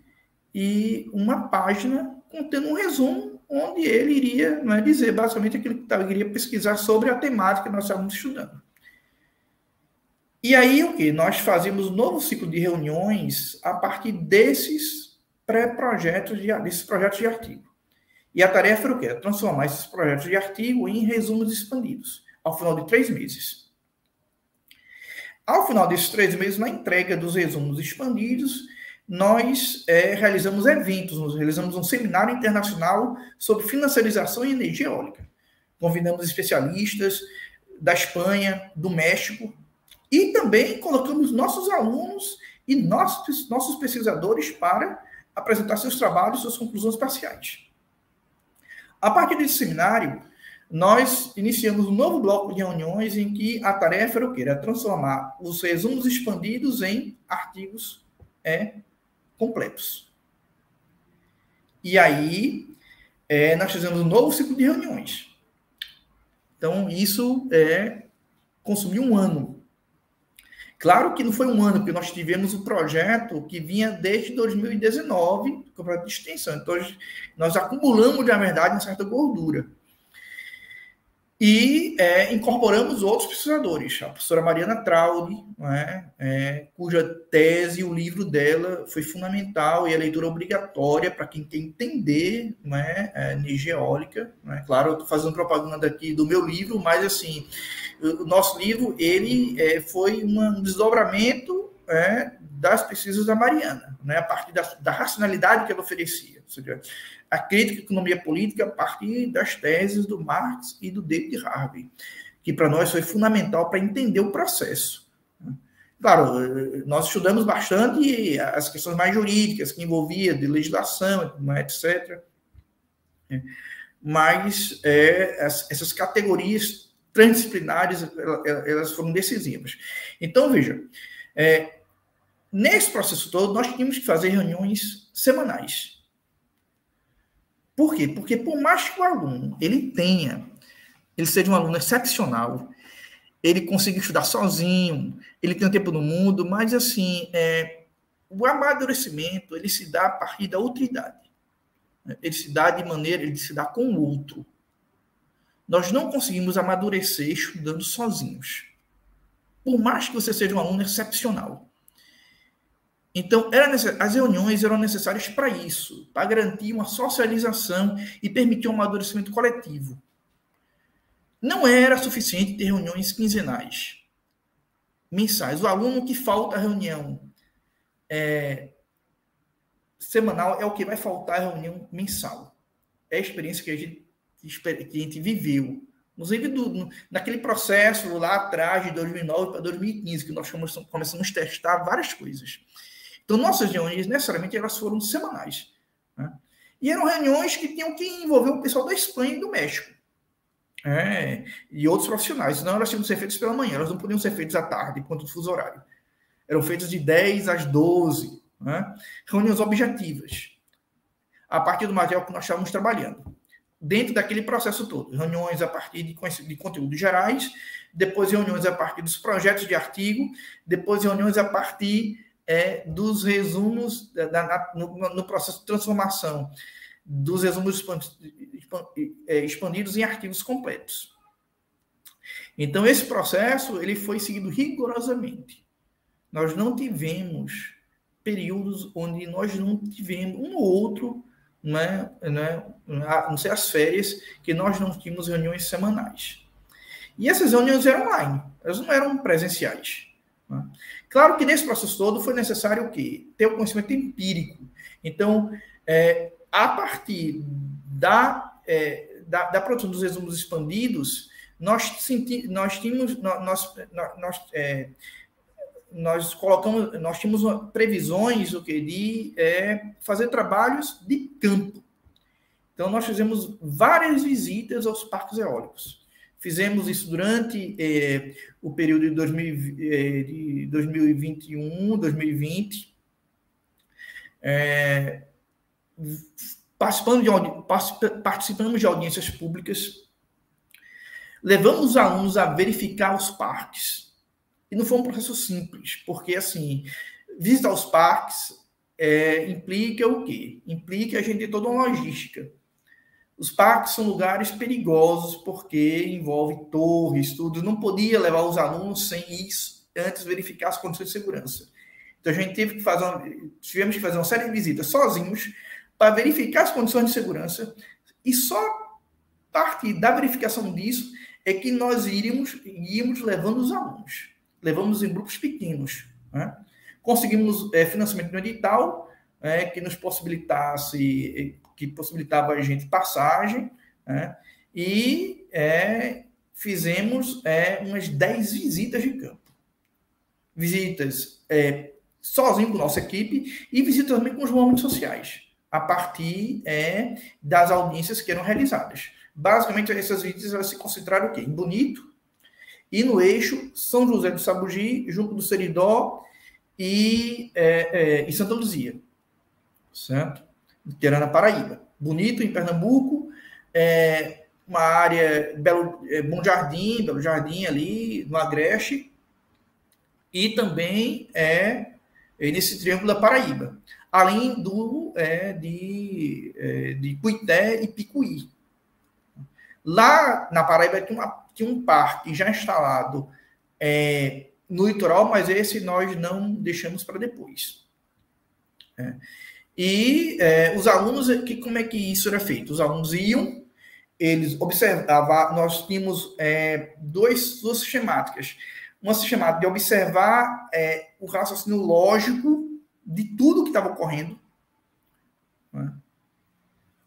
e uma página contendo um resumo onde ele iria né, dizer basicamente aquilo que ele iria pesquisar sobre a temática que nós estávamos estudando. E aí o que? Nós fazemos um novo ciclo de reuniões a partir desses pré-projetos, de, desses projetos de artigo. E a tarefa era o quê? Transformar esses projetos de artigo em resumos expandidos ao final de três meses. Ao final desses três meses, na entrega dos resumos expandidos, nós é, realizamos eventos, nós realizamos um seminário internacional sobre financiarização e energia eólica. Convidamos especialistas da Espanha, do México, e também colocamos nossos alunos e nossos, nossos pesquisadores para apresentar seus trabalhos, suas conclusões parciais. A partir desse seminário, nós iniciamos um novo bloco de reuniões em que a tarefa era o quê? Era transformar os resumos expandidos em artigos é, completos. E aí, é, nós fizemos um novo ciclo de reuniões. Então, isso é, consumiu um ano. Claro que não foi um ano, porque nós tivemos um projeto que vinha desde 2019, com projeto de extensão. Então, nós acumulamos, na verdade, uma certa gordura. E é, incorporamos outros pesquisadores, a professora Mariana Traude, é? É, cuja tese, o livro dela foi fundamental e a leitura obrigatória para quem quer entender é, a energia eólica. É? Claro, eu estou fazendo propaganda aqui do meu livro, mas assim, o nosso livro ele é, foi um desdobramento é, das pesquisas da Mariana, né, a partir da, da racionalidade que ela oferecia. Ou seja, a crítica à economia política partir das teses do Marx e do David Harvey, que para nós foi fundamental para entender o processo. Claro, nós estudamos bastante as questões mais jurídicas que envolvia de legislação, etc. Mas é, essas categorias transdisciplinares elas foram decisivas. Então veja, é, nesse processo todo nós tínhamos que fazer reuniões semanais por quê? Porque por mais que o aluno ele tenha, ele seja um aluno excepcional, ele consiga estudar sozinho, ele tem um tempo no mundo, mas assim, é, o amadurecimento ele se dá a partir da outra idade. Ele se dá de maneira, ele se dá com o outro. Nós não conseguimos amadurecer estudando sozinhos. Por mais que você seja um aluno excepcional. Então, as reuniões eram necessárias para isso, para garantir uma socialização e permitir um amadurecimento coletivo. Não era suficiente ter reuniões quinzenais, mensais. O aluno que falta a reunião é, semanal é o que vai faltar a reunião mensal. É a experiência que a gente, que a gente viveu. Inclusive, do, naquele processo lá atrás, de 2009 para 2015, que nós começamos a testar várias coisas. Então, nossas reuniões, necessariamente, elas foram semanais. Né? E eram reuniões que tinham que envolver o pessoal da Espanha e do México. É, e outros profissionais. Senão, elas tinham que ser feitas pela manhã, elas não podiam ser feitas à tarde, quanto do fuso horário. Eram feitas de 10 às 12. Né? Reuniões objetivas. A partir do material que nós estávamos trabalhando. Dentro daquele processo todo. Reuniões a partir de, de conteúdos gerais, depois reuniões a partir dos projetos de artigo, depois reuniões a partir é, dos resumos da, da, no, no, processo de transformação dos resumos é, expandidos em arquivos completos. Então esse processo ele foi seguido rigorosamente. Nós não tivemos períodos onde nós não tivemos um ou outro, né, né, não sei as férias, que nós não tínhamos reuniões semanais. E essas reuniões eram online, elas não eram presenciais. Né? Claro que nesse processo todo foi necessário o quê? Ter o conhecimento empírico. Então, é, a partir da, é, da, da, produção dos resumos expandidos, nós, senti, nós tínhamos, nós, nós, é, nós colocamos, nós tínhamos previsões o que de é, fazer trabalhos de campo. Então, nós fizemos várias visitas aos parques eólicos. Fizemos isso durante eh, o período de, 2000, eh, de 2021, 2020. É, participando de, participamos de audiências públicas, levamos os alunos a verificar os parques. E não foi um processo simples, porque, assim, visitar os parques é, implica o quê? Implica a gente ter toda uma logística. Os parques são lugares perigosos porque envolve torres, tudo. Não podia levar os alunos sem isso antes verificar as condições de segurança. Então a gente teve que fazer, uma, tivemos que fazer uma série de visitas sozinhos para verificar as condições de segurança e só a partir da verificação disso é que nós iríamos, iríamos levando os alunos. levamos em grupos pequenos. Né? Conseguimos é, financiamento no edital, é, que nos possibilitasse, que possibilitava a gente passagem, né? e é, fizemos é, umas 10 visitas de campo. Visitas é, sozinho com nossa equipe e visitas também com os movimentos sociais, a partir é, das audiências que eram realizadas. Basicamente, essas visitas elas se concentraram em Bonito e no eixo São José do Sabugi, junto do Seridó e, é, é, e Santa Luzia, certo? Era na Paraíba. Bonito, em Pernambuco, é, uma área, Belo, é, Bom Jardim, Belo Jardim ali, no Agreste, e também é, é nesse triângulo da Paraíba, além do é, de, é, de Cuité e Picuí. Lá na Paraíba tinha, uma, tinha um parque já instalado é, no litoral, mas esse nós não deixamos para depois. É. E é, os alunos, que, como é que isso era feito? Os alunos iam eles observavam, nós tínhamos é, dois, duas sistemáticas. Uma sistemática de observar é, o raciocínio lógico de tudo que estava ocorrendo, né?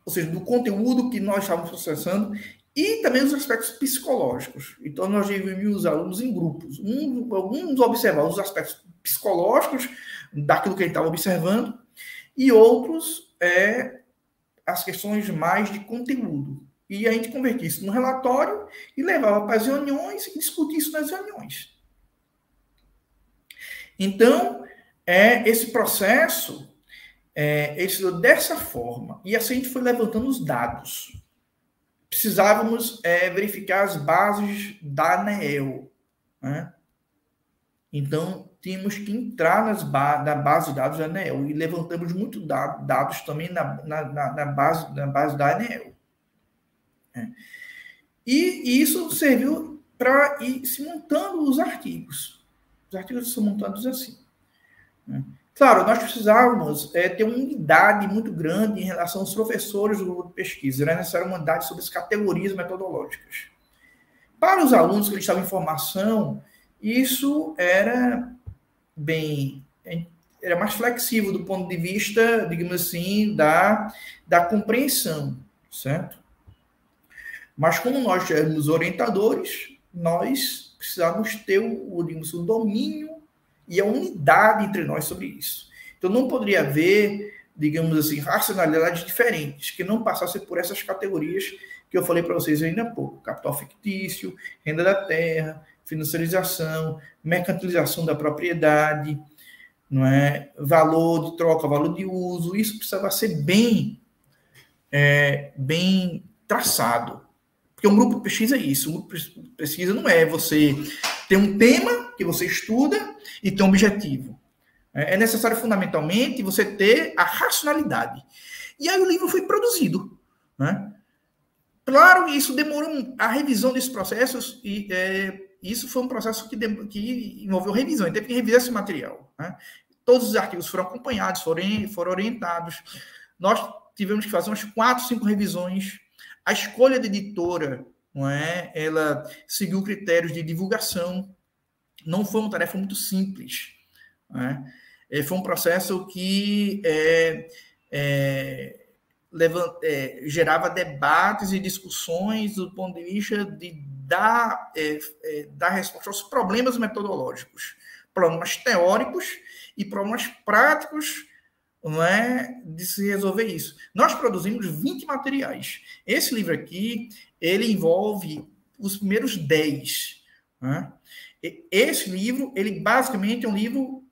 ou seja, do conteúdo que nós estávamos processando, e também os aspectos psicológicos. Então, nós dividimos os alunos em grupos. Um, alguns observavam os aspectos psicológicos daquilo que ele estava observando, e outros é, as questões mais de conteúdo. E a gente convertia isso no relatório e levava para as reuniões e discutia isso nas reuniões. Então, é, esse processo é, ele dessa forma. E assim a gente foi levantando os dados. Precisávamos é, verificar as bases da ANEEL. Né? Então, tínhamos que entrar nas ba na base de dados da ANEEL. E levantamos muitos dados também na, na, na, base, na base da ANEEL. Né? E isso serviu para ir se montando os artigos. Os artigos são montados assim. Né? Claro, nós precisávamos é, ter uma unidade muito grande em relação aos professores do grupo de pesquisa. Era necessário uma unidade sobre as categorias metodológicas. Para os alunos que estavam em formação, isso era bem era mais flexível do ponto de vista, digamos assim, da, da compreensão, certo? Mas como nós éramos orientadores, nós precisávamos ter o, digamos, o domínio e a unidade entre nós sobre isso. Então não poderia haver, digamos assim, racionalidades diferentes que não passassem por essas categorias que eu falei para vocês ainda há pouco: capital fictício, renda da terra, financiarização, mercantilização da propriedade, não é? valor de troca, valor de uso. Isso precisava ser bem, é, bem traçado. Porque um grupo de pesquisa é isso. Um grupo de pesquisa não é você ter um tema que você estuda e ter um objetivo. É, é necessário, fundamentalmente, você ter a racionalidade. E aí o livro foi produzido. Né? Claro, isso demorou a revisão desses processos, e é, isso foi um processo que, que envolveu revisão, então teve que revisar esse material. Né? Todos os artigos foram acompanhados, foram, foram orientados. Nós tivemos que fazer umas quatro, cinco revisões a escolha de editora, não é? Ela seguiu critérios de divulgação. Não foi uma tarefa muito simples. É? Foi um processo que é, é, levant, é, gerava debates e discussões do ponto de vista de dar, é, é, resposta aos problemas metodológicos, problemas teóricos e problemas práticos não é de se resolver isso. Nós produzimos 20 materiais. Esse livro aqui, ele envolve os primeiros 10. Né? Esse livro, ele basicamente é um livro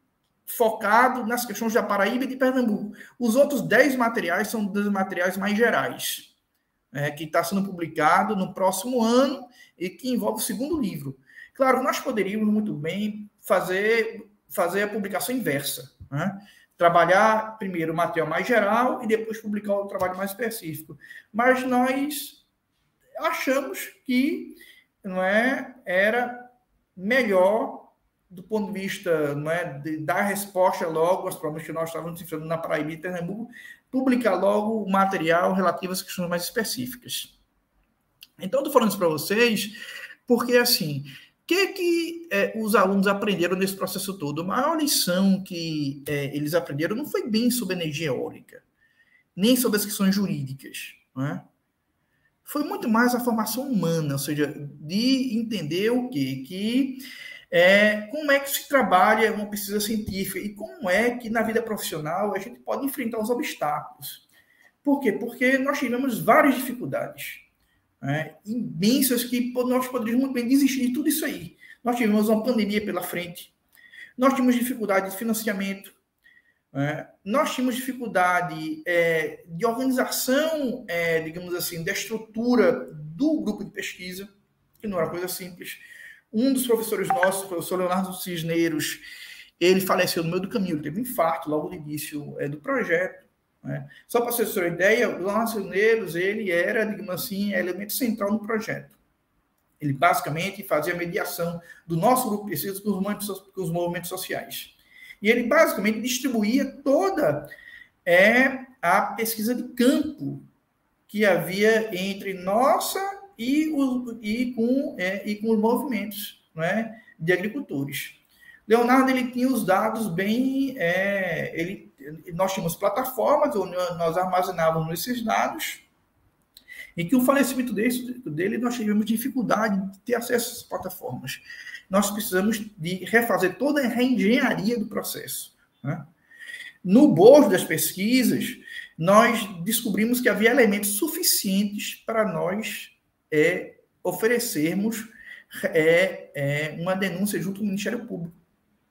focado nas questões da Paraíba e de Pernambuco. Os outros 10 materiais são dos materiais mais gerais, né? que está sendo publicado no próximo ano e que envolve o segundo livro. Claro, nós poderíamos muito bem fazer, fazer a publicação inversa. Né? trabalhar primeiro o material mais geral e depois publicar o trabalho mais específico. Mas nós achamos que não é era melhor do ponto de vista não é de dar resposta logo aos problemas que nós estávamos enfrentando na Paraíba e Pernambuco, publicar logo o material relativo às questões mais específicas. Então, estou falando isso para vocês porque, assim, que, que é, os alunos aprenderam nesse processo todo? A maior lição que é, eles aprenderam não foi bem sobre energia eólica, nem sobre as questões jurídicas. Né? Foi muito mais a formação humana, ou seja, de entender o quê? Que é, como é que se trabalha uma pesquisa científica e como é que na vida profissional a gente pode enfrentar os obstáculos. Por quê? Porque nós tivemos várias dificuldades né, imensas que nós poderíamos muito bem desistir de tudo isso aí. Nós tivemos uma pandemia pela frente, nós tínhamos dificuldade de financiamento, né, nós tínhamos dificuldade é, de organização, é, digamos assim, da estrutura do grupo de pesquisa, que não era coisa simples. Um dos professores nossos, o professor Leonardo Cisneiros, ele faleceu no meio do caminho, ele teve um infarto logo no início é, do projeto. Né? Só para vocês terem uma ideia, o Cisneiros, ele era, digamos assim, elemento central no projeto. Ele basicamente fazia a mediação do nosso grupo de pesquisa com os movimentos, sociais. E ele basicamente distribuía toda é, a pesquisa de campo que havia entre nossa e, e, com, é, e com os movimentos é, de agricultores. Leonardo ele tinha os dados bem. É, ele, nós tínhamos plataformas onde nós armazenávamos esses dados, e que o falecimento desse, dele nós tivemos dificuldade de ter acesso a essas plataformas. Nós precisamos de refazer toda a reengenharia do processo. Né? No bojo das pesquisas, nós descobrimos que havia elementos suficientes para nós é oferecermos é, é, uma denúncia junto ao Ministério Público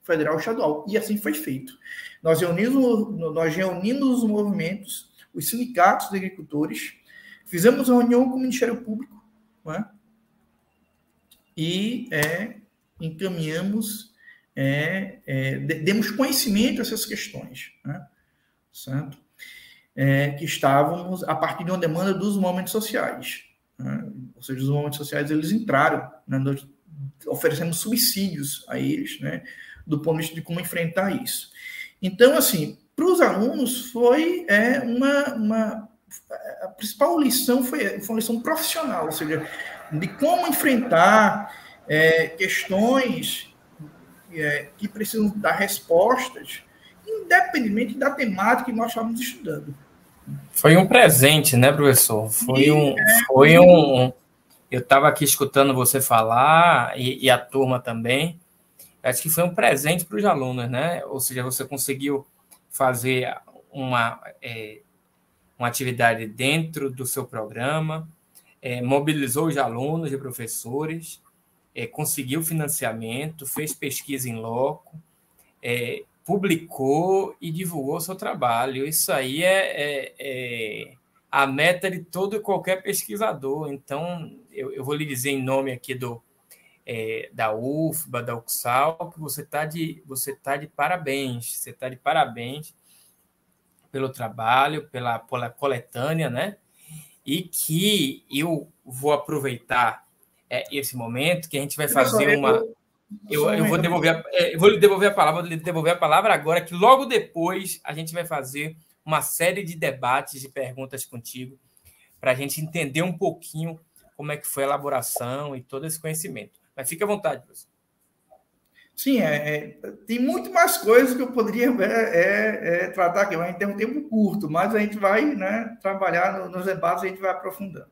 Federal Estadual. E assim foi feito. Nós reunimos, nós reunimos os movimentos, os sindicatos de agricultores, fizemos uma reunião com o Ministério Público é? e é, encaminhamos, é, é, demos conhecimento a essas questões, né? certo? É, que estávamos a partir de uma demanda dos movimentos sociais. Ou seja, os movimentos sociais eles entraram, né? Nós oferecemos subsídios a eles, né? Do ponto de vista de como enfrentar isso. Então, assim, para os alunos foi é, uma, uma a principal lição foi, foi uma lição profissional, ou seja, de como enfrentar é, questões é, que precisam dar respostas, independentemente da temática que nós estávamos estudando. Foi um presente, né, professor? Foi um. É, foi um eu estava aqui escutando você falar e, e, a turma também. Acho que foi um presente para os alunos, né? Ou seja, você conseguiu fazer uma, é, uma atividade dentro do seu programa, é, mobilizou os alunos e professores, é, conseguiu financiamento, fez pesquisa em loco, é, publicou e divulgou seu trabalho. Isso aí é, é, é, a meta de todo e qualquer pesquisador. Então, eu, eu vou lhe dizer em nome aqui do é, da UFBA, da UXAL, que você está de, você tá de parabéns. Você está de parabéns pelo trabalho, pela, pela coletânea, né? E que eu vou aproveitar é, esse momento que a gente vai fazer uma. Eu, eu, vou devolver é, eu vou lhe devolver a palavra, vou lhe devolver a palavra agora, que logo depois a gente vai fazer uma série de debates e perguntas contigo para a gente entender um pouquinho como é que foi a elaboração e todo esse conhecimento. Mas fique à vontade, professor. Sim, é, é, tem muito mais coisas que eu poderia é, é, é tratar aqui, mas a gente tem um tempo curto, mas a gente vai né, trabalhar no, nos debates a gente vai aprofundando.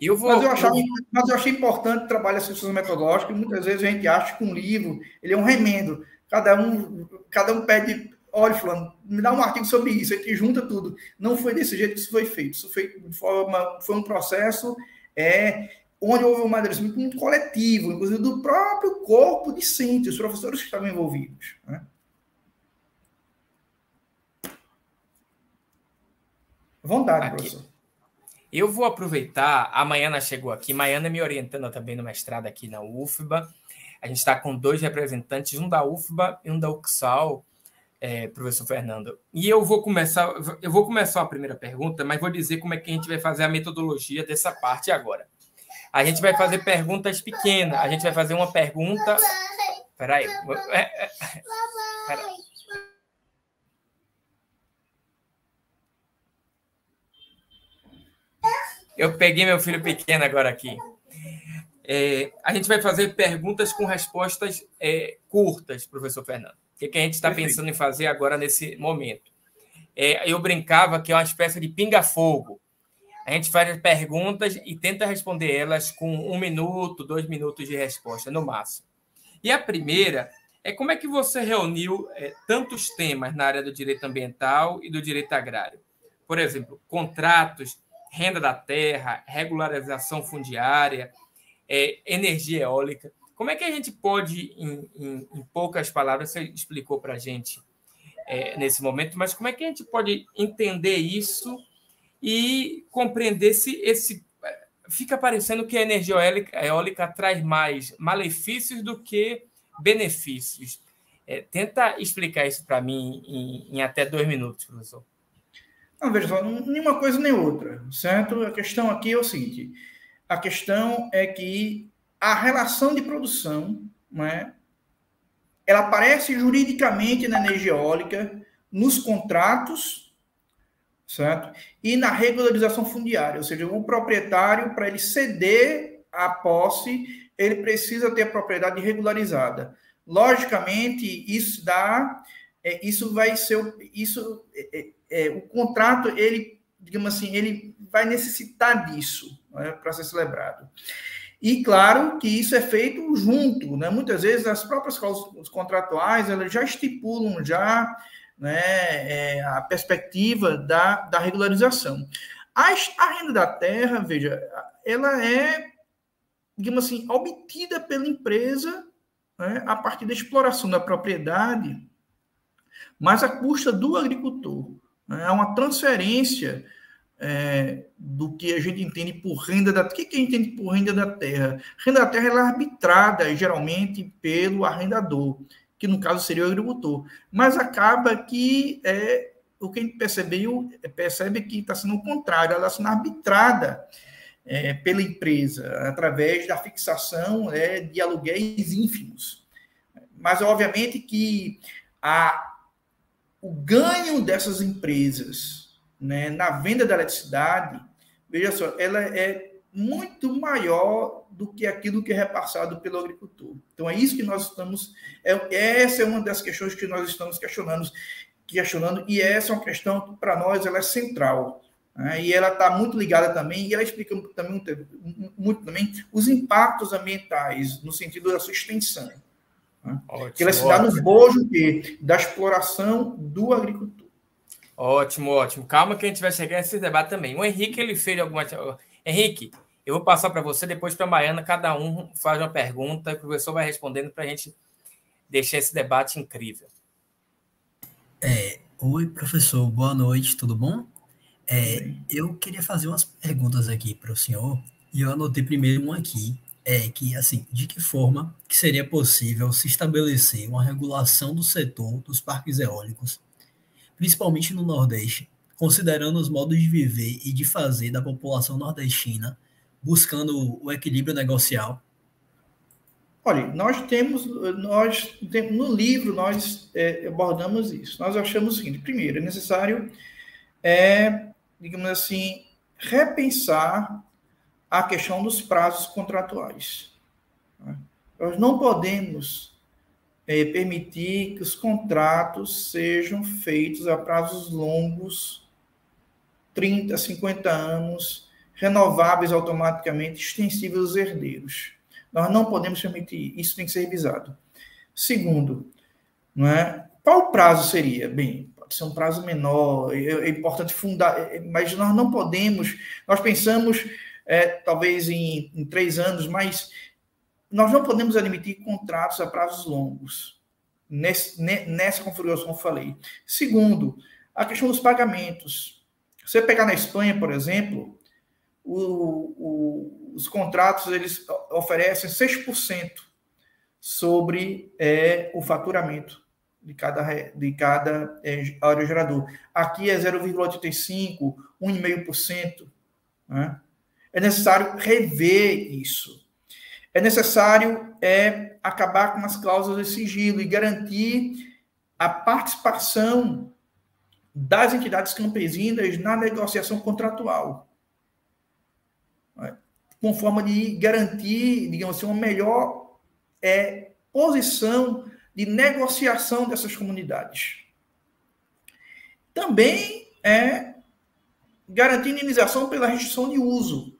Eu vou, mas, eu achava, mas eu achei importante trabalhar as questões metodológicas, muitas vezes a gente acha que um livro ele é um remendo. Cada um, cada um pede, olha, fulano, me dá um artigo sobre isso, a gente junta tudo. Não foi desse jeito que isso foi feito. Isso foi, forma, foi um processo é, onde houve um amadurecimento muito coletivo, inclusive do próprio corpo discente, os professores que estavam envolvidos. Né? Vontade, Aqui. professor. Eu vou aproveitar, a Maiana chegou aqui, Maiana me orientando também no mestrado aqui na UFBA. A gente está com dois representantes, um da UFBA e um da UXAL, é, professor Fernando. E eu vou começar, eu vou começar a primeira pergunta, mas vou dizer como é que a gente vai fazer a metodologia dessa parte agora. A gente vai fazer perguntas pequenas. A gente vai fazer uma pergunta. Peraí. É, é, peraí. Eu peguei meu filho pequeno agora aqui. É, a gente vai fazer perguntas com respostas é, curtas, professor Fernando. O que, que a gente está pensando em fazer agora nesse momento? É, eu brincava que é uma espécie de pinga-fogo. A gente faz perguntas e tenta responder elas com um minuto, dois minutos de resposta, no máximo. E a primeira é como é que você reuniu é, tantos temas na área do direito ambiental e do direito agrário? Por exemplo, contratos, renda da terra, regularização fundiária, é, energia eólica. Como é que a gente pode, em, em, em poucas palavras, você explicou para a gente é, nesse momento, mas como é que a gente pode entender isso e compreender se esse. Fica parecendo que a energia eólica, traz mais malefícios do que benefícios. É, tenta explicar isso para mim em, em, até dois minutos, professor. Não, veja só, nenhuma coisa nem outra, certo? A questão aqui é o seguinte: a questão é que a relação de produção, né, ela aparece juridicamente na energia eólica, nos contratos, certo? E na regularização fundiária, ou seja, o proprietário, para ele ceder a posse, ele precisa ter a propriedade regularizada. Logicamente, isso dá, é, isso vai ser, isso, é, é, é o contrato, ele, digamos assim, ele vai necessitar disso, né, para ser celebrado. E claro que isso é feito junto, né? Muitas vezes as próprias cláusulas contratuais elas já estipulam já né, é, a perspectiva da, da regularização. A, a renda da terra, veja, ela é, digamos assim, obtida pela empresa né, a partir da exploração da propriedade, mas a custa do agricultor. Né, é uma transferência é, do que a gente entende por renda da... O que, que a gente entende por renda da terra? Renda da terra é arbitrada, geralmente, pelo arrendador, que no caso seria o agricultor. Mas acaba que é, o que a gente percebeu, percebe que está sendo o contrário, ela está sendo arbitrada é, pela empresa, através da fixação é, de aluguéis ínfimos. Mas, obviamente, que a, o ganho dessas empresas né, na venda da eletricidade, veja só, ela é muito maior do que aquilo que é repassado pelo agricultor. Então é isso que nós estamos, é, essa é uma das questões que nós estamos questionando, questionando e essa é uma questão que para nós ela é central. Né, e ela está muito ligada também, e ela explica também muito também os impactos ambientais no sentido da sua extensão. Né, que ela se dá no bojo da exploração do agricultor. Ótimo, ótimo. Calma que a gente vai chegar nesse debate também. O Henrique, ele fez alguma. Henrique, eu vou passar para você, depois para a Maiana, cada um faz uma pergunta e o professor vai respondendo para a gente deixar esse debate incrível. É, oi, professor, boa noite, tudo bom? É, eu queria fazer umas perguntas aqui para o senhor, e eu anotei primeiro uma aqui, é que, assim, de que forma que seria possível se estabelecer uma regulação do setor dos parques eólicos principalmente no Nordeste, considerando os modos de viver e de fazer da população nordestina, buscando o equilíbrio negocial? Olha, nós temos, nós no livro nós é, abordamos isso. Nós achamos o seguinte: primeiro, é necessário, é, digamos assim, repensar a questão dos prazos contratuais. Nós não podemos é, permitir que os contratos sejam feitos a prazos longos, 30, 50 anos, renováveis automaticamente, extensíveis aos herdeiros. Nós não podemos permitir, isso tem que ser revisado. Segundo, não é? qual o prazo seria? Bem, pode ser um prazo menor, é, é importante fundar, é, mas nós não podemos, nós pensamos é, talvez em, em três anos, mas nós não podemos admitir contratos a prazos longos. Nesse, nessa configuração eu falei. Segundo, a questão dos pagamentos. Você pegar na Espanha, por exemplo, o, o, os contratos eles oferecem 6% sobre é, o faturamento de cada, de cada é, aerogerador. Aqui é 0,85%, 1,5%. Né? É necessário rever isso é necessário é, acabar com as cláusulas de sigilo e garantir a participação das entidades campesinas na negociação contratual. Com forma de garantir, digamos assim, uma melhor é, posição de negociação dessas comunidades. Também é garantir indenização pela restrição de uso.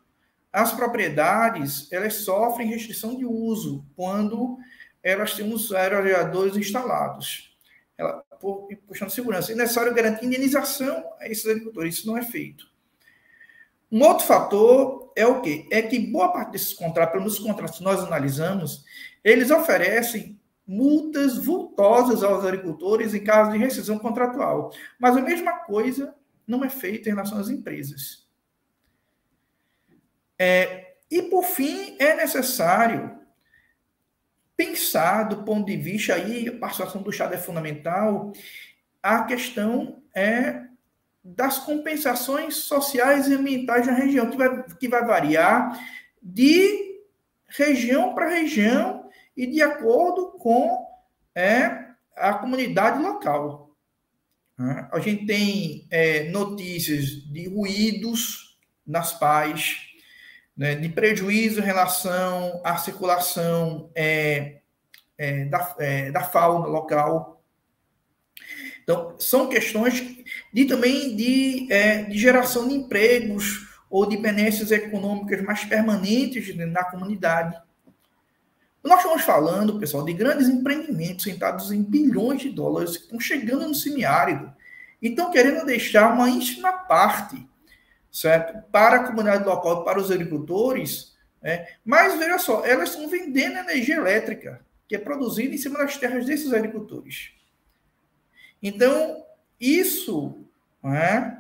As propriedades, elas sofrem restrição de uso quando elas têm os aerogeradores instalados. Ela, por, segurança. É necessário garantir indenização a esses agricultores. Isso não é feito. Um outro fator é o quê? É que boa parte desses contratos, pelo menos os contratos que nós analisamos, eles oferecem multas vultosas aos agricultores em caso de rescisão contratual. Mas a mesma coisa não é feita em relação às empresas. É, e, por fim, é necessário pensar do ponto de vista, aí a participação do Estado é fundamental, a questão é das compensações sociais e ambientais na região, que vai, que vai variar de região para região e de acordo com é, a comunidade local. Né? A gente tem é, notícias de ruídos nas pais, né, de prejuízo em relação à circulação é, é, da, é, da fauna local. Então, são questões de também de, é, de geração de empregos ou de benesses econômicas mais permanentes na comunidade. Nós estamos falando, pessoal, de grandes empreendimentos sentados em bilhões de dólares que estão chegando no semiárido e estão querendo deixar uma ínfima parte certo? Para a comunidade local, para os agricultores, né? mas veja só, elas estão vendendo energia elétrica, que é produzida em cima das terras desses agricultores. Então, isso é,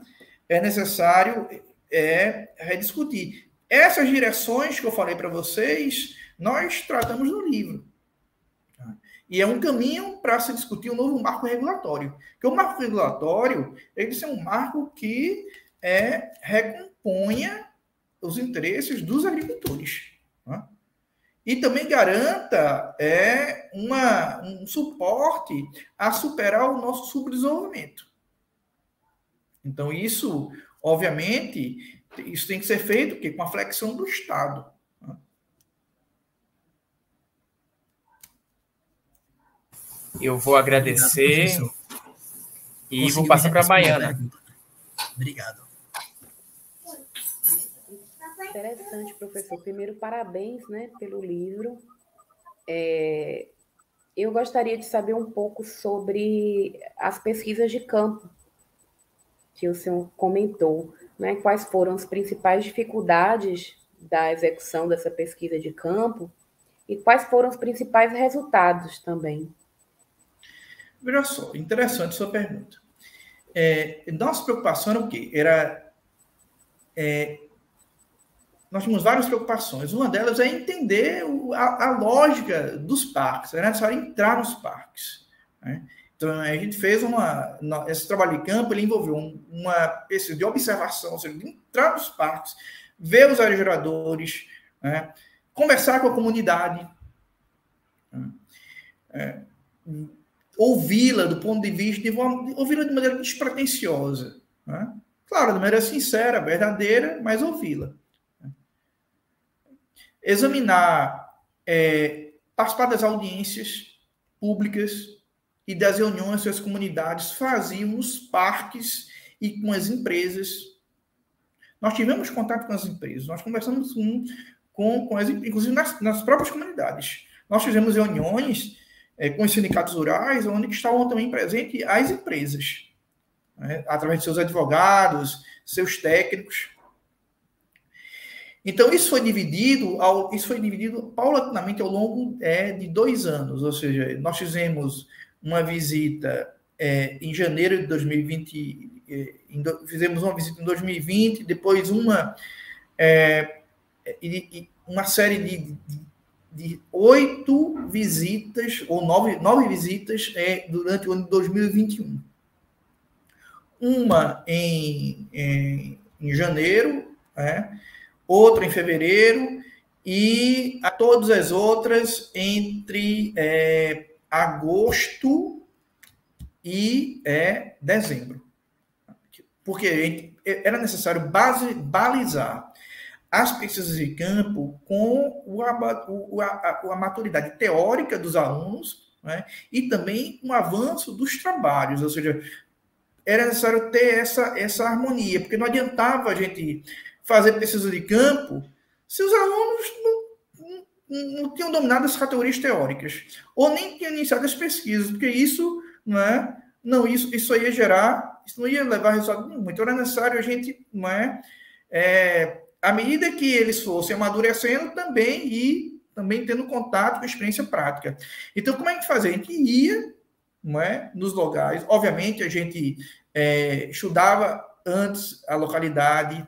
é necessário é, rediscutir. Essas direções que eu falei para vocês, nós tratamos no livro. E é um caminho para se discutir um novo marco regulatório. Porque o marco regulatório, ele é um marco que é, recomponha os interesses dos agricultores. Né? E também garanta é, uma, um suporte a superar o nosso subdesenvolvimento. Então, isso, obviamente, isso tem que ser feito que, com a flexão do Estado. Né? Eu vou agradecer Obrigado, e vou passar para a Baiana. Obrigado. Interessante, professor. Primeiro, parabéns né, pelo livro. É, eu gostaria de saber um pouco sobre as pesquisas de campo que o senhor comentou. Né? Quais foram as principais dificuldades da execução dessa pesquisa de campo e quais foram os principais resultados também? Veja só, interessante sua pergunta. É, nossa preocupação era o quê? Era é, nós tínhamos várias preocupações. Uma delas é entender a, a lógica dos parques. É necessário entrar nos parques. Né? Então, a gente fez uma. Esse trabalho de campo ele envolveu uma pesquisa de observação, ou seja, de entrar nos parques, ver os aerogeradores, né? conversar com a comunidade, né? é, ouvi-la do ponto de vista de ouvi-la de maneira despretensiosa. Né? Claro, de maneira sincera, verdadeira, mas ouvi-la examinar, é, participar das audiências públicas e das reuniões que as comunidades faziam nos parques e com as empresas. Nós tivemos contato com as empresas, nós conversamos com, com, com as inclusive nas, nas próprias comunidades. Nós fizemos reuniões é, com os sindicatos rurais, onde estavam também presentes as empresas, né, através de seus advogados, seus técnicos. Então, isso foi dividido, ao, isso foi dividido paulatinamente ao longo é, de dois anos, ou seja, nós fizemos uma visita é, em janeiro de 2020, é, do, fizemos uma visita em 2020, depois uma, é, e, uma série de, de, oito visitas, ou nove, nove visitas é, durante o ano de 2021. Uma em, em, em janeiro, é, outra em fevereiro e a todas as outras entre é, agosto e é, dezembro. Porque era necessário base, balizar as pesquisas de campo com o, a, a, maturidade teórica dos alunos né? e também um avanço dos trabalhos, ou seja, era necessário ter essa, essa harmonia, porque não adiantava a gente fazer pesquisa de campo se os alunos não, não, não tinham dominado as categorias teóricas, ou nem tinham iniciado as pesquisas, porque isso não é, não, isso, isso ia gerar, isso não ia levar resultado nenhum. Então era necessário a gente, não é, é à medida que eles fossem amadurecendo, também e também tendo contato com experiência prática. Então, como é que fazia? A gente ia não é, nos locais, obviamente a gente é, estudava antes a localidade,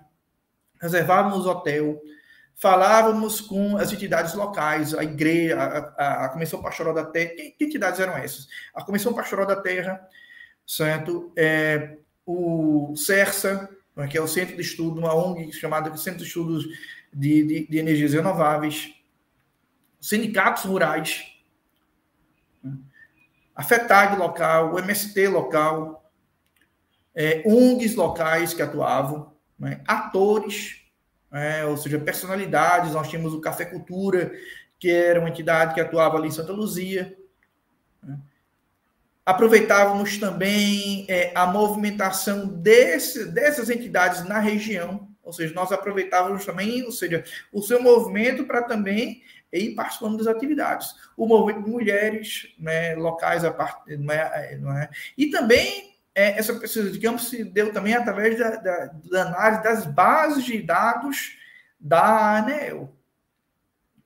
reservávamos hotel, falávamos com as entidades locais, a igreja, a, a, Comissão Pastoral da Terra. Que, que, entidades eram essas? A Comissão Pastoral da Terra, certo? É, o CERSA, né, que é o Centro de Estudo, uma ONG chamada Centro de Estudos de, de, de Energias Renováveis, sindicatos rurais, né, a FETAG local, o MST local, é, ONGs locais que atuavam, né, atores, é, ou seja, personalidades. Nós tínhamos o Café Cultura, que era uma entidade que atuava ali em Santa Luzia. Né. Aproveitávamos também é, a movimentação desse, dessas entidades na região, ou seja, nós aproveitávamos também, ou seja, o seu movimento para também ir participando das atividades. O movimento de mulheres né, locais, a part... não é, não é? e também é, essa pesquisa de campo se deu também através da, da, da análise das bases de dados da ANEL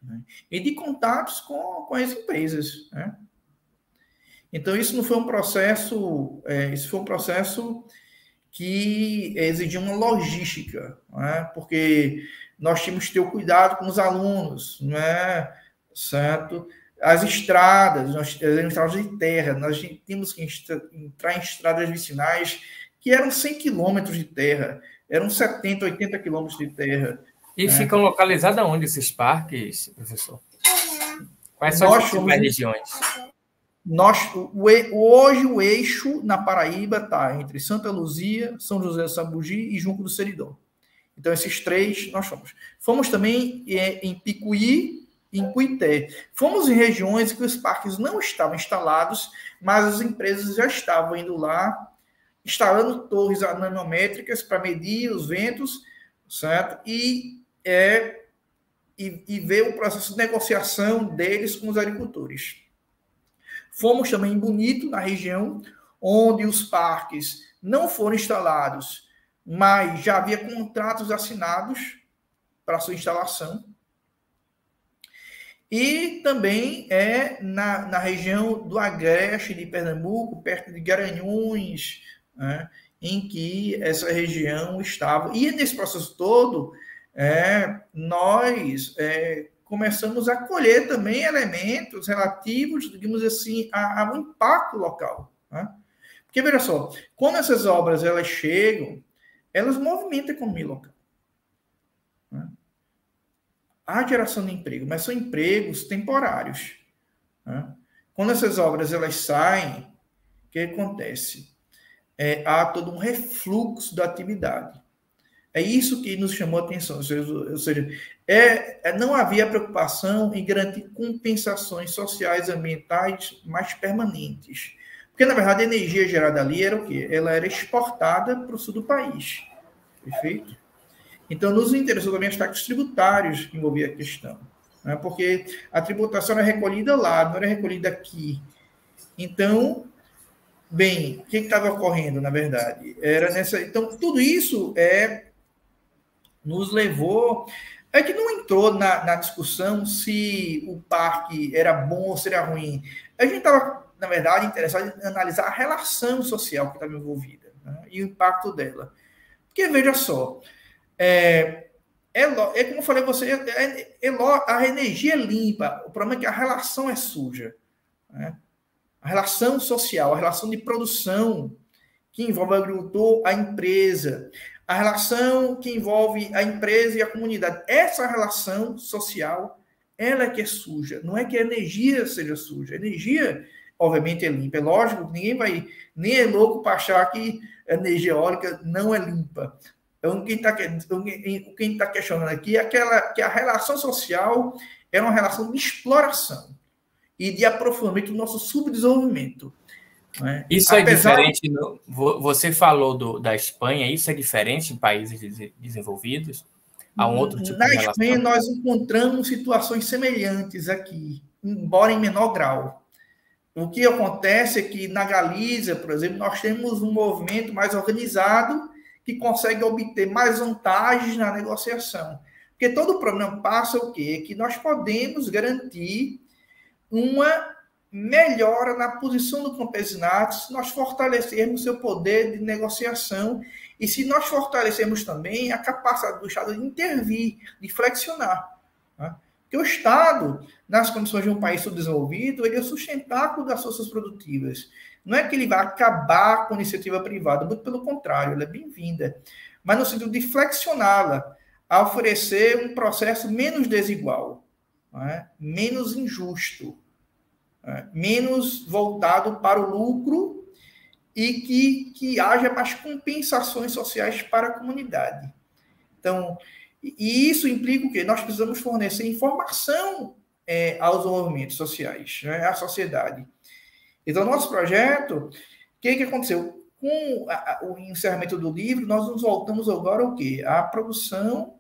né? e de contatos com, com as empresas. Né? Então, isso não foi um processo, é, isso foi um processo que exigia uma logística, né? porque nós tínhamos que ter o cuidado com os alunos, não é certo? As estradas, nós estradas de terra, nós tínhamos que entrar em estradas vicinais que eram 100 quilômetros de terra, eram 70, 80 quilômetros de terra. E né? ficam localizados onde esses parques, professor? Quais são nós as regiões? Nós, o, hoje o eixo na Paraíba está entre Santa Luzia, São José do Sabugi e Junco do Seridó. Então, esses três nós fomos. Fomos também é, em Picuí, em Cuité. Fomos em regiões que os parques não estavam instalados, mas as empresas já estavam indo lá, instalando torres anemométricas para medir os ventos, certo? E, é, e, e ver o processo de negociação deles com os agricultores. Fomos também em Bonito, na região onde os parques não foram instalados, mas já havia contratos assinados para sua instalação. E também é na, na região do Agreste de Pernambuco, perto de Garanhuns, né, em que essa região estava. E nesse processo todo, é, nós é, começamos a colher também elementos relativos, digamos assim, ao impacto local. Né? Porque, veja só, quando essas obras elas chegam, elas movimentam a economia local. Há geração de emprego, mas são empregos temporários. Né? Quando essas obras elas saem, o que acontece? É, há todo um refluxo da atividade. É isso que nos chamou a atenção. Ou seja, é, é, não havia preocupação em garantir compensações sociais ambientais mais permanentes. Porque, na verdade, a energia gerada ali era o quê? Ela era exportada para o sul do país. Perfeito? Então, nos interessou também aspectos tributários que envolvia a questão, né? porque a tributação era recolhida lá, não era recolhida aqui. Então, bem, o que estava ocorrendo, na verdade? Era nessa. Então, tudo isso é nos levou. É que não entrou na, na discussão se o parque era bom ou se era ruim. A gente estava, na verdade, interessado em analisar a relação social que estava envolvida né? e o impacto dela. Porque, veja só, é, é, é como eu falei você, é, é, a energia é limpa, o problema é que a relação é suja. Né? A relação social, a relação de produção que envolve o agricultor, a empresa, a relação que envolve a empresa e a comunidade. Essa relação social, ela é que é suja. Não é que a energia seja suja. A energia, obviamente, é limpa. É lógico que ninguém vai, nem é louco para achar que a energia eólica não é limpa Então, quem está quem tá questionando aqui é aquela, que a relação social é uma relação de exploração e de aprofundamento do nosso subdesenvolvimento. Né? Isso é Apesar... é diferente. No, você falou do, da Espanha, isso é diferente em países desenvolvidos? Há um outro tipo Na de relação? Espanha, nós encontramos situações semelhantes aqui, embora em menor grau. O que acontece é que na Galiza, por exemplo, nós temos um movimento mais organizado que consegue obter mais vantagens na negociação. Porque todo o problema passa o quê? Que nós podemos garantir uma melhora na posição do campesinato se nós fortalecermos seu poder de negociação e se nós fortalecermos também a capacidade do Estado de intervir, de flexionar. Né? Porque o Estado, nas condições de um país subdesenvolvido, ele é o sustentáculo das forças produtivas. Não é que ele vai acabar com a iniciativa privada, muito pelo contrário, ela é bem-vinda. Mas no sentido de flexioná-la, a oferecer um processo menos desigual, é? menos injusto, é? menos voltado para o lucro e que, que haja mais compensações sociais para a comunidade. Então, e isso implica o quê? Nós precisamos fornecer informação é, aos movimentos sociais, né, à sociedade. Então, nosso projeto, o que, que aconteceu? Com a, o encerramento do livro, nós nos voltamos agora ao quê? À produção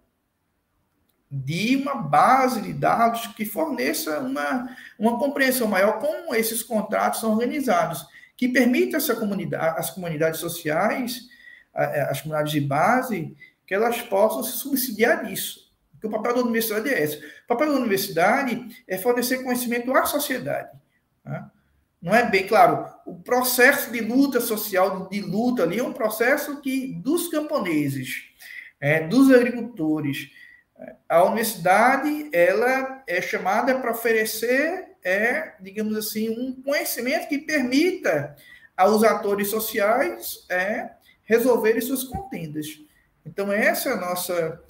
de uma base de dados que forneça uma, uma compreensão maior como esses contratos são organizados, que permita essa comunidade, as comunidades sociais, as comunidades de base, que elas possam se subsidiar disso. Porque o papel da universidade é esse. O papel da universidade é fornecer conhecimento à sociedade. Tá? Não é bem claro. O processo de luta social, de luta ali, é um processo que dos camponeses, é, dos agricultores. A universidade ela é chamada para oferecer, é, digamos assim, um conhecimento que permita aos atores sociais é, resolverem suas contendas. Então essa é a nossa,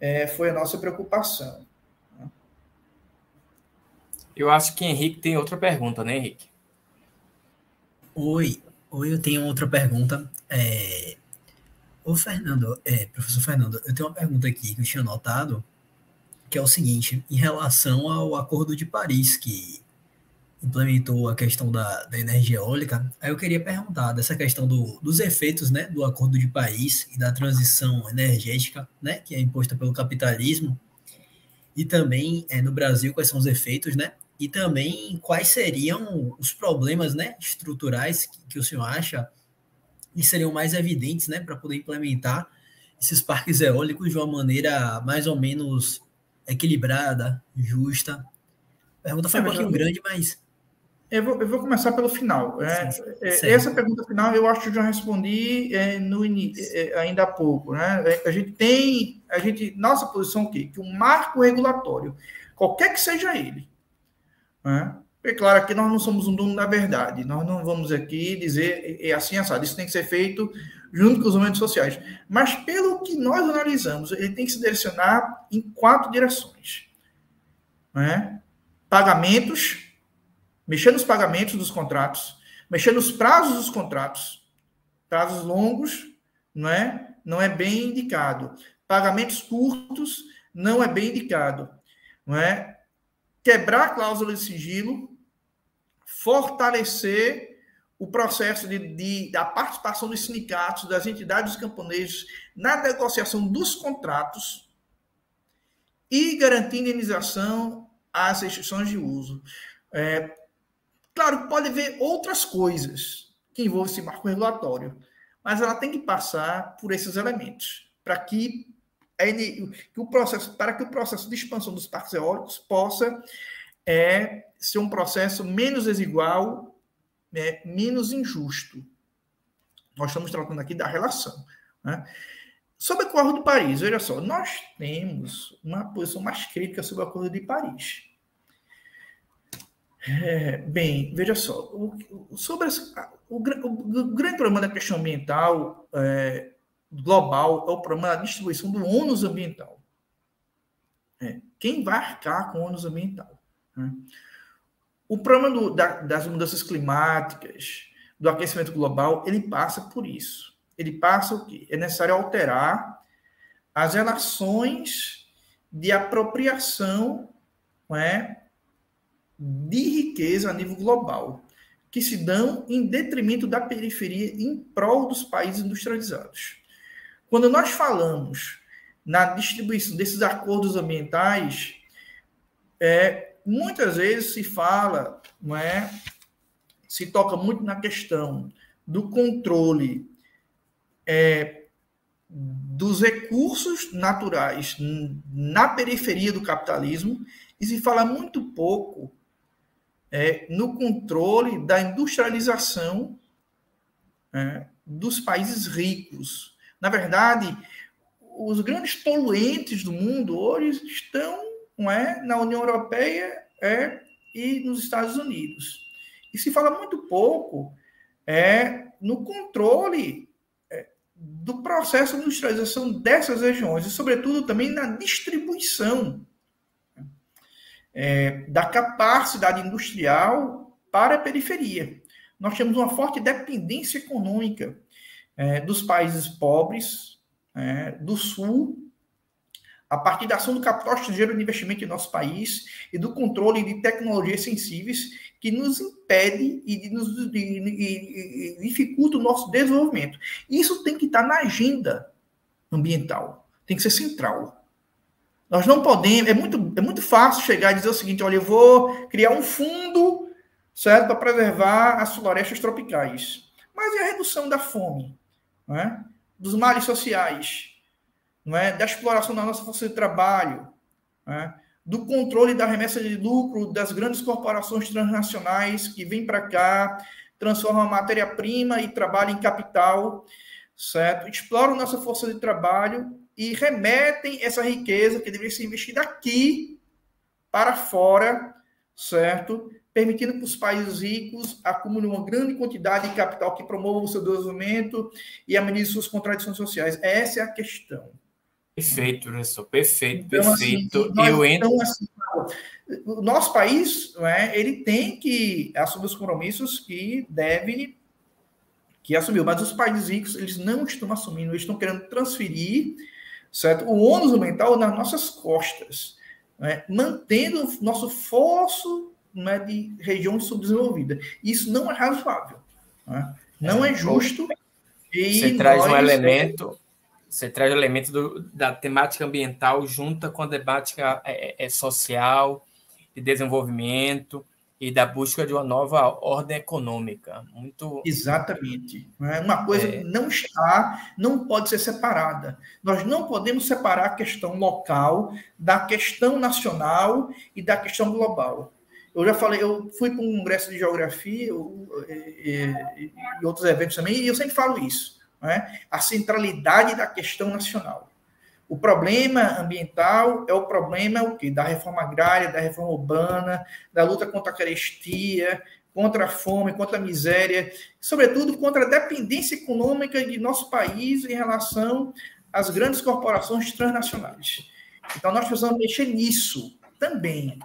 é, foi a nossa preocupação. Eu acho que Henrique tem outra pergunta, né, Henrique? Oi, oi, eu tenho outra pergunta. É... Fernando, é, professor Fernando, eu tenho uma pergunta aqui que eu tinha notado, que é o seguinte, em relação ao Acordo de Paris, que implementou a questão da, da energia eólica, aí eu queria perguntar dessa questão do, dos efeitos né, do Acordo de Paris e da transição energética, né, que é imposta pelo capitalismo, e também é, no Brasil, quais são os efeitos, né, e também quais seriam os problemas né, estruturais que, que o senhor acha e seriam mais evidentes né, para poder implementar esses parques eólicos de uma maneira mais ou menos equilibrada, justa. A pergunta foi é, um pouquinho eu, grande, mas. Eu vou, eu vou começar pelo final. É, é, essa pergunta final eu acho que eu já respondi é, no é, ainda há pouco. Né? A gente tem. A gente, nossa posição aqui, que o marco regulatório, qualquer que seja ele, né? É claro que nós não somos um dono da verdade, nós não vamos aqui dizer é assim, assado, isso tem que ser feito junto com os movimentos sociais. Mas pelo que nós analisamos, ele tem que se direcionar em quatro direções. Né? Pagamentos, mexer nos pagamentos dos contratos, mexer nos prazos dos contratos. Prazos longos não é, não é bem indicado. Pagamentos curtos não é bem indicado. Não é? Quebrar a cláusula de sigilo, fortalecer o processo de, de, da participação dos sindicatos, das entidades camponeses na negociação dos contratos e garantir indenização às restrições de uso. É, claro, pode haver outras coisas que envolvem esse marco regulatório, mas ela tem que passar por esses elementos para que que o processo, para que o processo de expansão dos parques eólicos possa é, ser um processo menos desigual, né, menos injusto. Nós estamos tratando aqui da relação. Né? Sobre o Acordo de Paris, veja só, nós temos uma posição mais crítica sobre o Acordo de Paris. É, bem, veja só, o, sobre o, o, o, grande problema da questão ambiental é, global é o problema da distribuição do ônus ambiental. É, quem vai arcar com o ônus ambiental? Né? O problema do, da, das mudanças climáticas, do aquecimento global, ele passa por isso. Ele passa o quê? É necessário alterar as relações de apropriação é, de riqueza a nível global, que se dão em detrimento da periferia em prol dos países industrializados. Quando nós falamos na distribuição desses acordos ambientais, é, muitas vezes se fala, não é, se toca muito na questão do controle é, dos recursos naturais na periferia do capitalismo e se fala muito pouco é, no controle da industrialização é, dos países ricos. Na verdade, os grandes poluentes do mundo hoje estão não é, na União Europeia é, e nos Estados Unidos. E se fala muito pouco é, no controle é, do processo de industrialização dessas regiões, e, sobretudo, também na distribuição é, da capacidade industrial para a periferia. Nós temos uma forte dependência econômica é, dos países pobres é, do Sul, a partir da ação do capital estrangeiro de investimento em nosso país e do controle de tecnologias sensíveis que nos impede e, nos, e, e, dificulta o nosso desenvolvimento. Isso tem que estar na agenda ambiental, tem que ser central. Nós não podemos, é muito, é muito fácil chegar e dizer o seguinte: olha, eu vou criar um fundo, certo, para preservar as florestas tropicais. Mas e a redução da fome, não é? dos males sociais, não é? da exploração da nossa força de trabalho, é? do controle da remessa de lucro das grandes corporações transnacionais que vêm para cá, transformam matéria-prima e trabalho em capital, certo? Exploram nossa força de trabalho e remetem essa riqueza que deveria ser investida aqui para fora, certo? Permitindo que os países ricos acumulem uma grande quantidade de capital que promova o seu desenvolvimento e amenize suas contradições sociais. Essa é a questão. Perfeito, professor. Perfeito, então, assim, perfeito. Assim, Eu entro. Então, assim, o nosso país, é, ele tem que assumir os compromissos que deve que assumiu, mas os países ricos eles não estão assumindo, eles estão querendo transferir certo? O ônus ambiental nas nossas costas, né? mantendo nosso fosso né, de região subdesenvolvida. Isso não é razoável, né? não é, é justo. você traz um elemento, você traz o elemento do, da temática ambiental junta com a temática é, é, é social, de desenvolvimento, e da busca de uma nova ordem econômica. Muito exatamente. É? Uma coisa é... não está, não pode ser separada. Nós não podemos separar a questão local da questão nacional e da questão global. Eu já falei, eu fui para um congresso de geografia e, e, e outros eventos também, e eu sempre falo isso. É? A centralidade da questão nacional. O problema ambiental é o problema o quê? da reforma agrária, da reforma urbana, da luta contra a carestia, contra a fome, contra a miséria, sobretudo contra a dependência econômica de nosso país em relação às grandes corporações transnacionais. Então, nós precisamos mexer nisso também.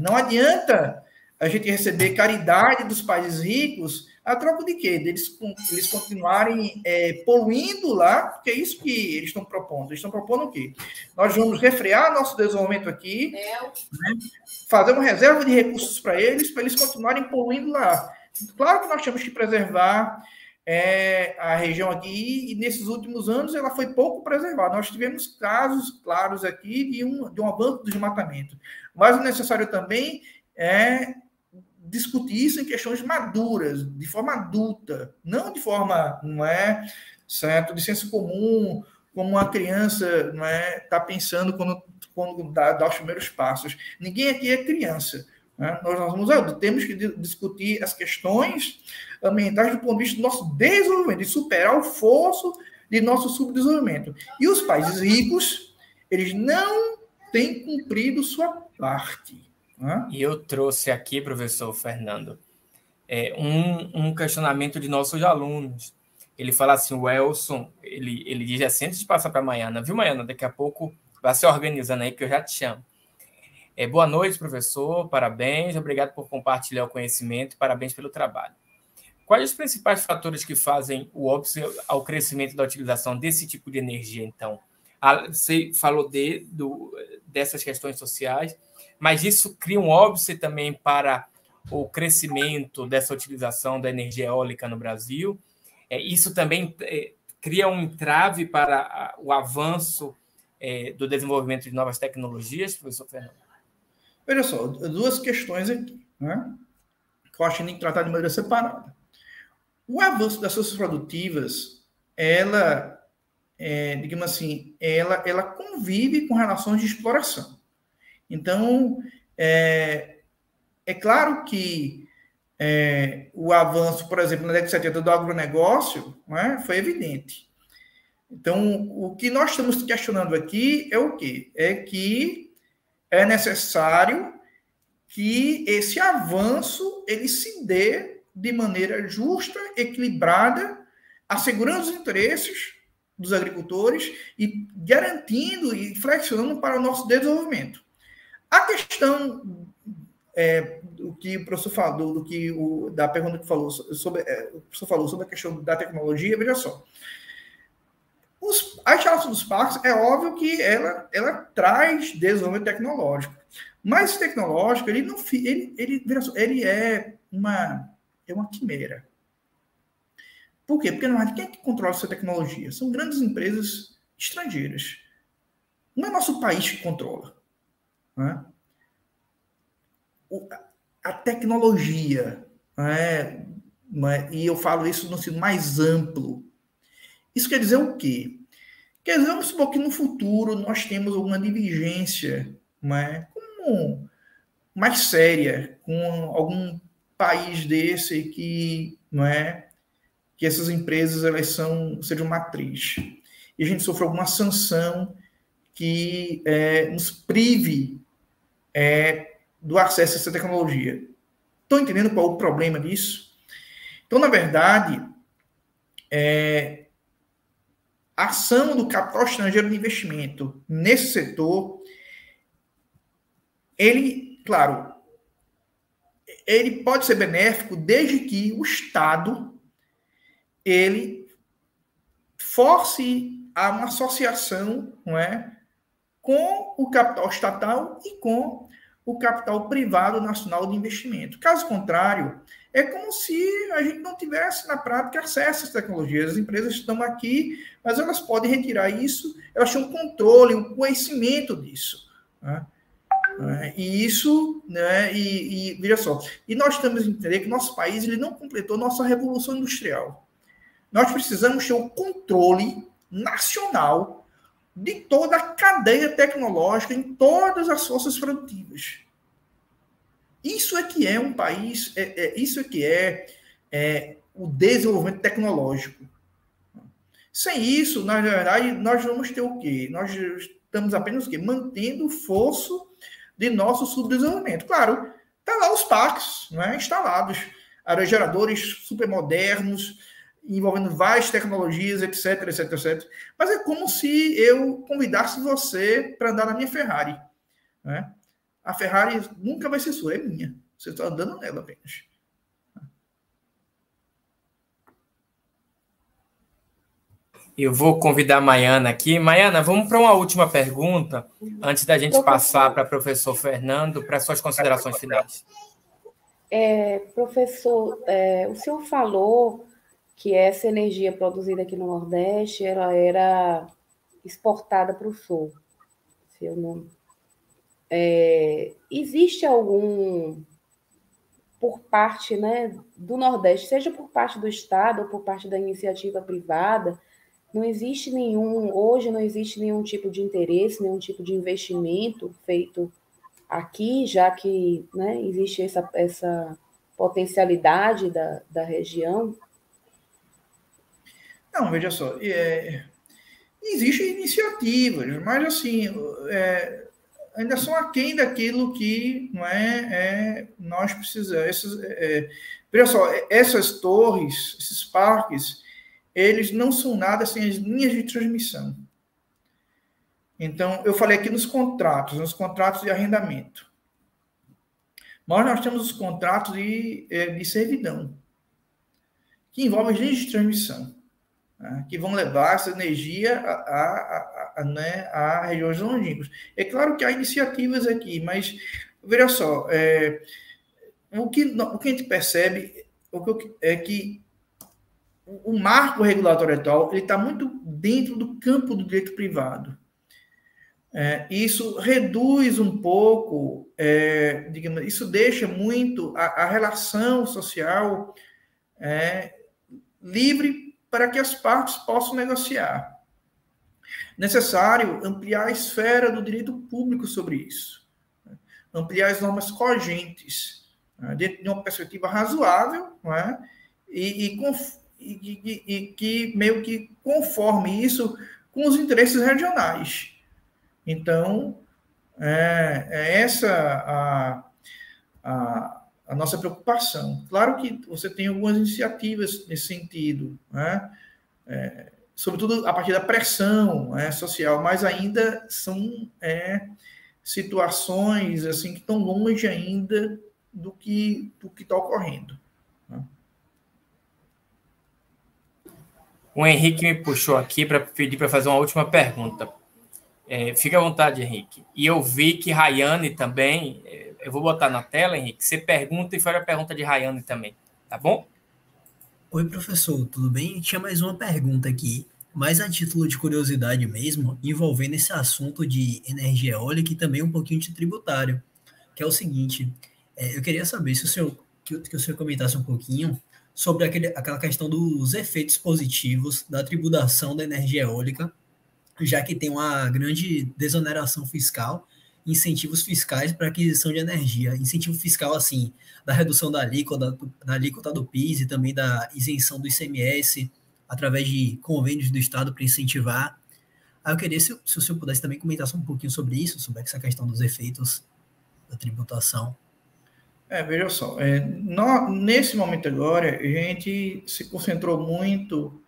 Não adianta a gente receber caridade dos países ricos a troca de quê? Deles eles continuarem é, poluindo lá, porque é isso que eles estão propondo. Eles estão propondo o quê? Nós vamos refrear nosso desenvolvimento aqui, né? fazer uma reserva de recursos para eles, para eles continuarem poluindo lá. Claro que nós temos que preservar é, a região aqui, e nesses últimos anos ela foi pouco preservada. Nós tivemos casos claros aqui de um, de um avanço do desmatamento. Mas o necessário também é discutir isso em questões maduras, de forma adulta, não de forma, não é, certo, de senso comum, como uma criança não é, está pensando quando, quando dá, dá, os primeiros passos. Ninguém aqui é criança. Né? Nós, nós somos adultos, temos que discutir as questões ambientais do ponto de vista do nosso desenvolvimento, de superar o fosso de nosso subdesenvolvimento. E os países ricos, eles não têm cumprido sua parte. E eu trouxe aqui, professor Fernando, é, um, um questionamento de nossos alunos. Ele fala assim, o Elson, ele, ele diz assim, antes de passar para a Maiana, viu, Maiana? Daqui a pouco vai se organizando aí, que eu já te chamo. É, boa noite, professor, parabéns, obrigado por compartilhar o conhecimento, parabéns pelo trabalho. Quais os principais fatores que fazem o óbvio ao crescimento da utilização desse tipo de energia, então? Você falou de, do, dessas questões sociais, mas isso cria um óbice também para o crescimento dessa utilização da energia eólica no Brasil. É, isso também é, cria um entrave para o avanço é, do desenvolvimento de novas tecnologias, professor Fernando? Veja só, duas questões aqui, né? que eu acho que tem que tratar de maneira separada. O avanço das forças produtivas, ela, é, digamos assim, ela, ela convive com relações de exploração. Então, é, é claro que é, o avanço, por exemplo, na década de 70 do agronegócio né, foi evidente. Então, o que nós estamos questionando aqui é o quê? É que é necessário que esse avanço ele se dê de maneira justa, equilibrada, assegurando os interesses dos agricultores e garantindo e flexionando para o nosso desenvolvimento. A questão é, do que o professor falou, do que o, da pergunta que falou sobre, é, o professor falou sobre a questão da tecnologia, veja só. Os, a instalação dos parques, é óbvio que ela, ela traz desenvolvimento tecnológico. Mas esse tecnológico, ele não ele, ele, ele é uma, é uma quimera. Por quê? Porque, na verdade, quem é que controla essa tecnologia? São grandes empresas estrangeiras. Não é nosso país que controla. Né? O, a tecnologia, né? e eu falo isso no sentido mais amplo, isso quer dizer o quê? Quer dizer, vamos supor que no futuro nós temos alguma divergência é, com, mais séria com algum país desse que não é que essas empresas elas são sejam matriz e a gente sofre alguma sanção que é, nos prive é, do acesso a essa tecnologia. Estão entendendo qual é o problema disso? Então, na verdade, é, a ação do capital estrangeiro de investimento nesse setor, ele, claro, ele pode ser benéfico desde que o Estado ele force a uma associação, não é, com o capital estatal e com o capital privado nacional de investimento. Caso contrário, é como se a gente não tivesse na prática acesso às tecnologias. As empresas estão aqui, mas elas podem retirar isso, elas têm um controle, um conhecimento disso. Né? É, e isso, né, e, e veja só, e nós temos que entender que nosso país ele não completou nossa revolução industrial. Nós precisamos ter o um controle nacional de toda a cadeia tecnológica em todas as forças produtivas. Isso é que é um país, é, é isso é que é, é, o desenvolvimento tecnológico. Sem isso, na verdade, nós vamos ter o quê? Nós estamos apenas o quê? Mantendo o fosso de nosso subdesenvolvimento. Claro, está lá os parques né, instalados, aerogeradores super modernos, envolvendo várias tecnologias, etc, etc, etc. Mas é como se eu convidasse você para andar na minha Ferrari. Né? A Ferrari nunca vai ser sua, é minha. Você está andando nela apenas. Eu vou convidar a Maiana aqui. Maiana, vamos para uma última pergunta, antes da gente passar para o professor Fernando, para suas considerações finais. É, professor, é, o senhor falou que essa energia produzida aqui no Nordeste ela era exportada para o Sul. Se eu não... É, existe algum por parte né, do Nordeste, seja por parte do Estado ou por parte da iniciativa privada, não existe nenhum, hoje não existe nenhum tipo de interesse, nenhum tipo de investimento feito aqui, já que né, existe essa, essa potencialidade da, da região não, veja só, é, existem iniciativas, mas assim, é, ainda são aquém daquilo que não é, é nós precisamos. Essas, é, veja só, essas torres, esses parques, eles não são nada sem as linhas de transmissão. Então, eu falei aqui nos contratos, nos contratos de arrendamento. Mas nós temos os contratos de, é, de servidão, que envolvem as linhas de transmissão. né, que vão levar essa energia a, a, a, a, né, a regiões longínquas. É claro que há iniciativas aqui, mas veja só, é, o, que, o que a gente percebe é que o marco regulatório atual ele está muito dentro do campo do direito privado. É, isso reduz um pouco, é, digamos, isso deixa muito a, a relação social é, livre para que as partes possam negociar. Necessário ampliar a esfera do direito público sobre isso, né? ampliar as normas cogentes, né? dentro de uma perspectiva razoável, é? e, e, e, e, que meio que conforme isso com os interesses regionais. Então, é, é essa a, a, a, nossa preocupação. Claro que você tem algumas iniciativas nesse sentido, né? É, sobretudo a partir da pressão né, social, mas ainda são é, situações assim que estão longe ainda do que do que está ocorrendo. O Henrique me puxou aqui para pedir para fazer uma última pergunta. É, fica à vontade, Henrique. E eu vi que Rayane também, é, eu vou botar na tela, Henrique, você pergunta e faz a pergunta de Rayane também, tá bom? Oi, professor, tudo bem? Tinha mais uma pergunta aqui, mais a título de curiosidade mesmo, envolvendo esse assunto de energia eólica e também um pouquinho de tributário, que é o seguinte, é, eu queria saber se o senhor, que, que o senhor comentasse um pouquinho sobre aquele, aquela questão dos efeitos positivos da tributação da energia eólica, já que tem uma grande desoneração fiscal, incentivos fiscais para aquisição de energia. Incentivo fiscal, assim, da redução da alíquota, da alíquota do PIS e também da isenção do ICMS, através de convênios do Estado para incentivar. Aí eu queria, se, se o senhor pudesse também comentar só um pouquinho sobre isso, sobre essa questão dos efeitos da tributação. É, veja só, é, no, nesse momento agora, a gente se concentrou muito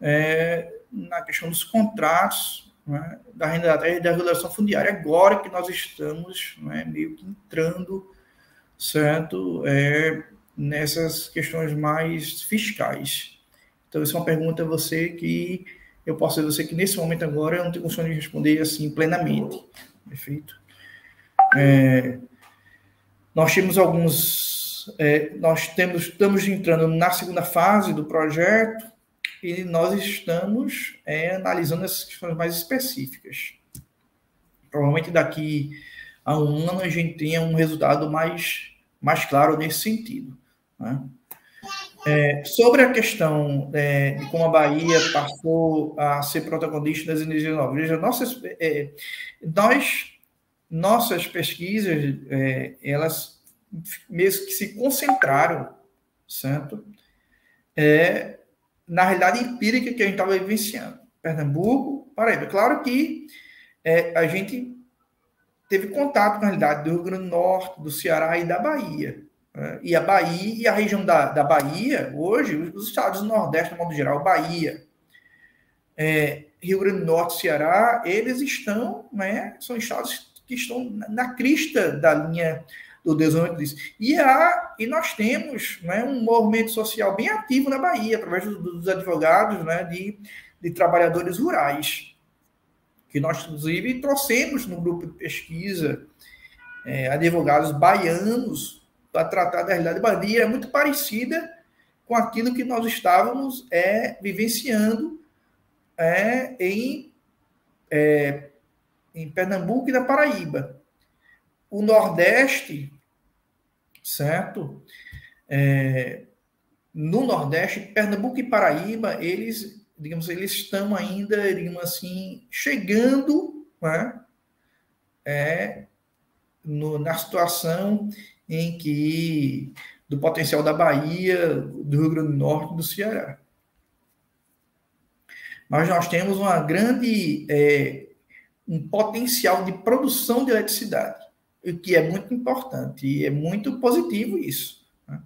é, na questão dos contratos né, da renda da terra e da regulação fundiária, agora que nós estamos né, meio que entrando, certo, é, nessas questões mais fiscais. Então, essa é uma pergunta a você que eu posso dizer você que nesse momento agora eu não tenho condições de responder assim plenamente, perfeito? É, nós temos alguns, é, nós temos, estamos entrando na segunda fase do projeto e nós estamos é, analisando essas questões mais específicas. Provavelmente daqui a um ano a gente tenha um resultado mais, mais claro nesse sentido. Né? É, sobre a questão é, de como a Bahia passou a ser protagonista das energias renováveis, é, nós nossas pesquisas, é, elas mesmo que se concentraram, certo? É, na realidade empírica que a gente estava vivenciando. Pernambuco, Paraíba. Claro que é, a gente teve contato com a realidade do Rio Grande do Norte, do Ceará e da Bahia. Né? E a Bahia e a região da, da Bahia, hoje, os estados do Nordeste, de modo geral, Bahia, é, Rio Grande do Norte, Ceará, eles estão, né, são estados que estão na crista da linha do desenvolvimento. E, há, e nós temos né, um movimento social bem ativo na Bahia, através dos advogados né, de, de trabalhadores rurais, que nós, inclusive, trouxemos no grupo de pesquisa é, advogados baianos para tratar da realidade da Bahia, é muito parecida com aquilo que nós estávamos é, vivenciando é, em é, em Pernambuco e na Paraíba. O Nordeste, certo? É, no Nordeste, Pernambuco e Paraíba, eles, digamos, eles estão ainda, digamos assim, chegando, né? É, no, na situação em que do potencial da Bahia, do Rio Grande do Norte, do Ceará. Mas nós temos uma grande é, um potencial de produção de eletricidade, o que é muito importante e é muito positivo isso. Né?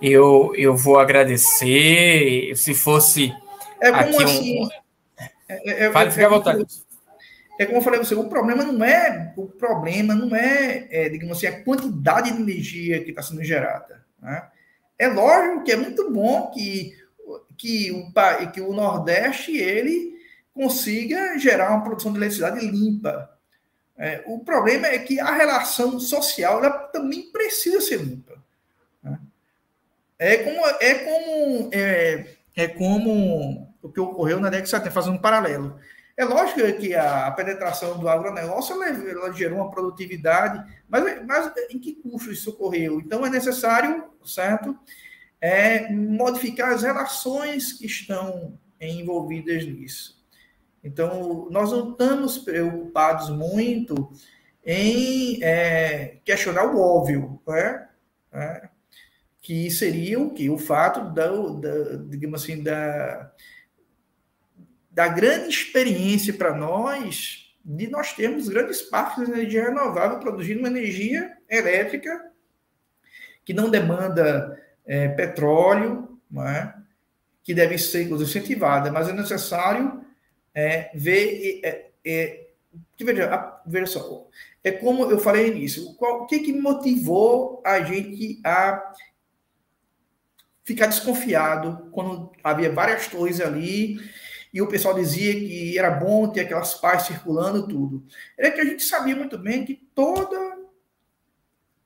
Eu, eu vou agradecer. Se fosse. É como assim. Um... É, é, Fale, fique à vontade. É como eu falei você, o problema não é o problema não é, é digamos assim, a quantidade de energia que está sendo gerada. Né? É lógico que é muito bom que que o, que o Nordeste ele consiga gerar uma produção de eletricidade limpa. É, o problema é que a relação social ela também precisa ser limpa. Né? É como, é como, é, é como o que ocorreu na década de 70, fazendo um paralelo. É lógico que a penetração do agronegócio ela, ela gerou uma produtividade, mas, mas em que custo isso ocorreu? Então é necessário, certo, é, modificar as relações que estão envolvidas nisso. Então, nós não estamos preocupados muito em é, questionar o óbvio, né? É, que seria o que? O fato da, da, digamos assim, da, da grande experiência para nós de nós termos grandes parques de energia renovável produzindo uma energia elétrica que não demanda é, petróleo, é? que deve ser incentivada, mas é necessário é, ver. É, é, veja, veja só, é como eu falei nisso. Qual, o que, que motivou a gente a ficar desconfiado quando havia várias torres ali e o pessoal dizia que era bom ter aquelas pás circulando tudo. Era que a gente sabia muito bem que toda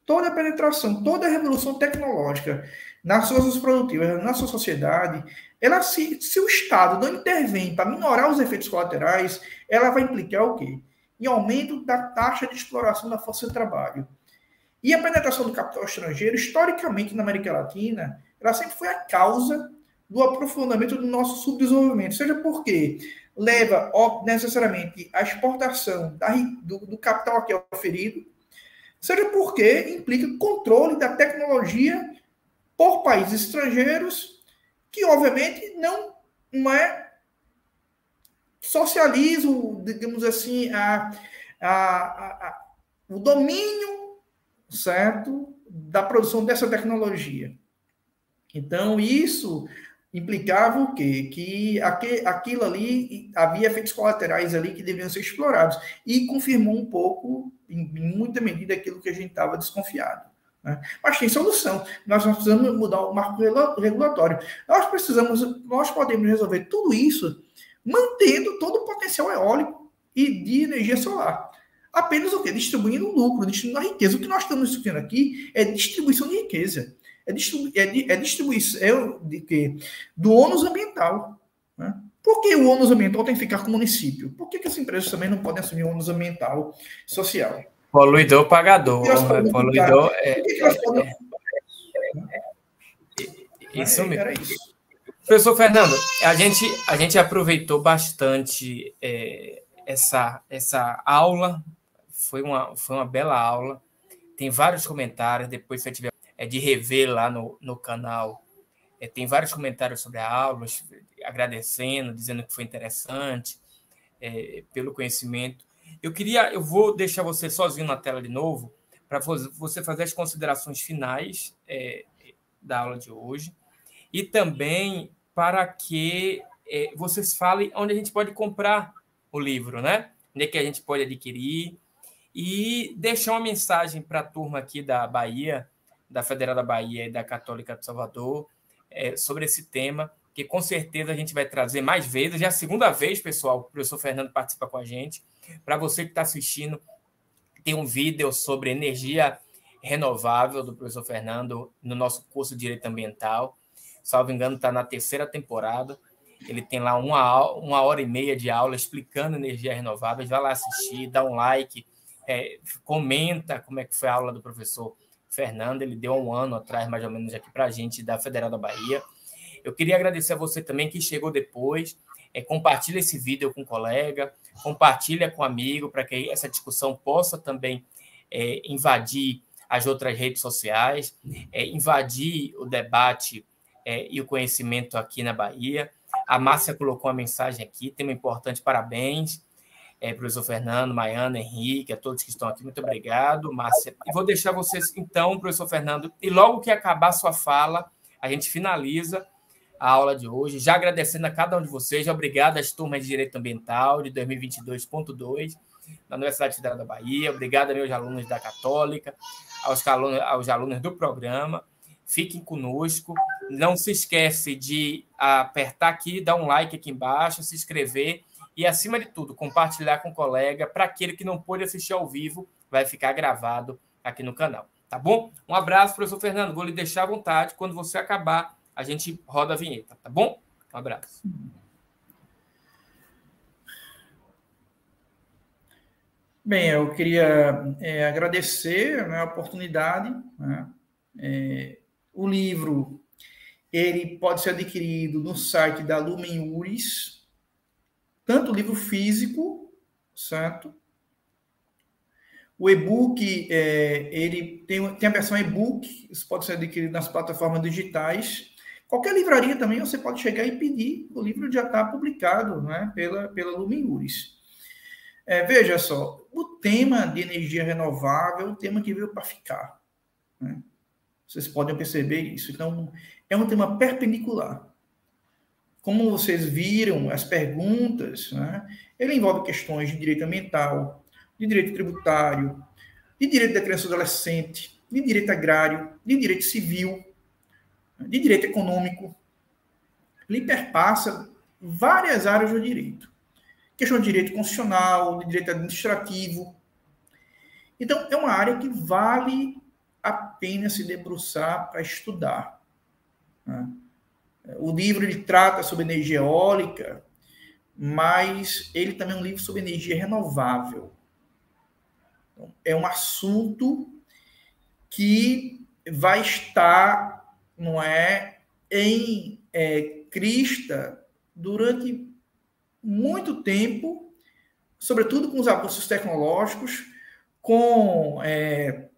toda penetração, toda revolução tecnológica nas suas produtivas, na sua sociedade, ela se, se o Estado não intervém para minorar os efeitos colaterais, ela vai implicar o quê? Em aumento da taxa de exploração da força de trabalho. E a penetração do capital estrangeiro, historicamente na América Latina, ela sempre foi a causa do aprofundamento do nosso subdesenvolvimento, seja porque leva necessariamente à exportação da, do, do capital aqui oferido, seja porque implica controle da tecnologia por países estrangeiros que, obviamente, não, não é socialismo, digamos assim, a, a, a, o domínio certo da produção dessa tecnologia. Então, isso implicava o quê? Que aquilo ali havia efeitos colaterais ali que deviam ser explorados. E confirmou um pouco, em, muita medida, aquilo que a gente estava desconfiado. Né? Mas tem solução. Nós precisamos mudar o marco regulatório. Nós precisamos, nós podemos resolver tudo isso mantendo todo o potencial eólico e de energia solar. Apenas o quê? Distribuindo lucro, distribuindo a riqueza. O que nós estamos discutindo aqui é distribuição de riqueza é, distribu é, é distribuição de quê? do ônus ambiental. Né? Por que o ônus ambiental tem que ficar com o município? Por que, que as empresas também não podem assumir o ônus ambiental social? Poluidor pagador. Né? Poluidor é, é, Isso mesmo. Era isso. Professor Fernando, a gente, a gente aproveitou bastante é, essa, essa aula, foi uma, foi uma bela aula, tem vários comentários, depois se tiver é, de rever lá no, no canal. É, tem vários comentários sobre a aula, agradecendo, dizendo que foi interessante, é, pelo conhecimento. Eu queria, eu vou deixar você sozinho na tela de novo, para você fazer as considerações finais é, da aula de hoje, e também para que é, vocês falem onde a gente pode comprar o livro, né? Onde é que a gente pode adquirir, e deixar uma mensagem para a turma aqui da Bahia, da Federal da Bahia e da Católica de Salvador é, sobre esse tema, que com certeza a gente vai trazer mais vezes. Já é a segunda vez, pessoal, o professor Fernando participa com a gente. Para você que está assistindo, tem um vídeo sobre energia renovável do professor Fernando no nosso curso de Direito Ambiental. Salvo engano, está na terceira temporada. Ele tem lá uma, uma hora e meia de aula explicando energia renovável. Vai lá assistir, dá um like, é, comenta como é que foi a aula do professor Fernando, ele deu um ano atrás, mais ou menos, aqui para a gente, da Federal da Bahia. Eu queria agradecer a você também que chegou depois. É, compartilha esse vídeo com um colega, compartilha com um amigo, para que essa discussão possa também é, invadir as outras redes sociais, é, invadir o debate é, e o conhecimento aqui na Bahia. A Márcia colocou uma mensagem aqui, tema importante, parabéns é, professor Fernando, Maiana, Henrique, a todos que estão aqui, muito obrigado, Márcia. E vou deixar vocês, então, professor Fernando, e logo que acabar sua fala, a gente finaliza a aula de hoje, já agradecendo a cada um de vocês, obrigado às turmas de Direito Ambiental de 2022.2 da Universidade Federal da Bahia, obrigado a meus alunos da Católica, aos alunos, aos alunos do programa, fiquem conosco. Não se esquece de apertar aqui, dar um like aqui embaixo, se inscrever e, acima de tudo, compartilhar com o colega. Para aquele que não pôde assistir ao vivo, vai ficar gravado aqui no canal. Tá bom? Um abraço, professor Fernando. Vou lhe deixar à vontade. Quando você acabar, a gente roda a vinheta, tá bom? Um abraço. Bem, eu queria é, agradecer né, a oportunidade. Né? É, o livro ele pode ser adquirido no site da Lumen Uris, tanto o livro físico, certo? O e-book, é, ele tem, tem a versão e-book, isso pode ser adquirido nas plataformas digitais. Qualquer livraria também você pode chegar e pedir, o livro já está publicado né, pela, pela Lumen Uris. É, veja só, o tema de energia renovável é um tema que veio para ficar. Né? Vocês podem perceber isso. Então, é um tema perpendicular. Como vocês viram, as perguntas, né, ele envolve questões de direito ambiental, de direito tributário, de direito da criança e adolescente, de direito agrário, de direito civil, de direito econômico. Ele perpassa várias áreas do direito. Questão de direito constitucional, de direito administrativo. Então, é uma área que vale a pena se debruçar para estudar. Né? O livro ele trata sobre energia eólica, mas ele também é um livro sobre energia renovável. Então, é um assunto que vai estar, não é, em é, crista durante muito tempo, sobretudo com os avanços tecnológicos, com é,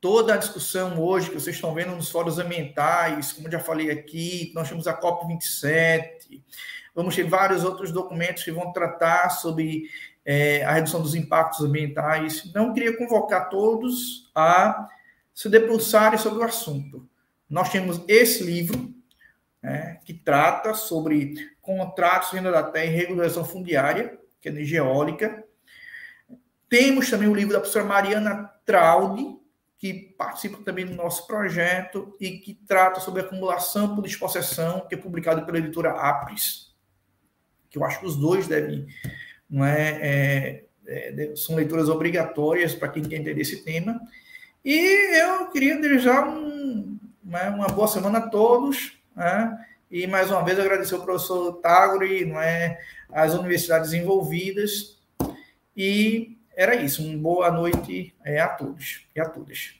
toda a discussão hoje que vocês estão vendo nos fóruns ambientais, como já falei aqui, nós temos a COP27, vamos ter vários outros documentos que vão tratar sobre é, a redução dos impactos ambientais. Então, queria convocar todos a se debruçarem sobre o assunto. Nós temos esse livro, né, que trata sobre contratos de renda da terra e regulação fundiária, que é energia eólica. Temos também o livro da professora Mariana Traude, que participa também do nosso projeto e que trata sobre acumulação por despossessão, que é publicado pela editora Apris, que eu acho que os dois devem, não é, é, é são leituras obrigatórias para quem quer entender esse tema. E eu queria desejar um, uma, uma boa semana a todos, né? e mais uma vez agradecer ao professor Tagore, não é, as universidades envolvidas, e era isso. Uma boa noite é, a todos e a todas.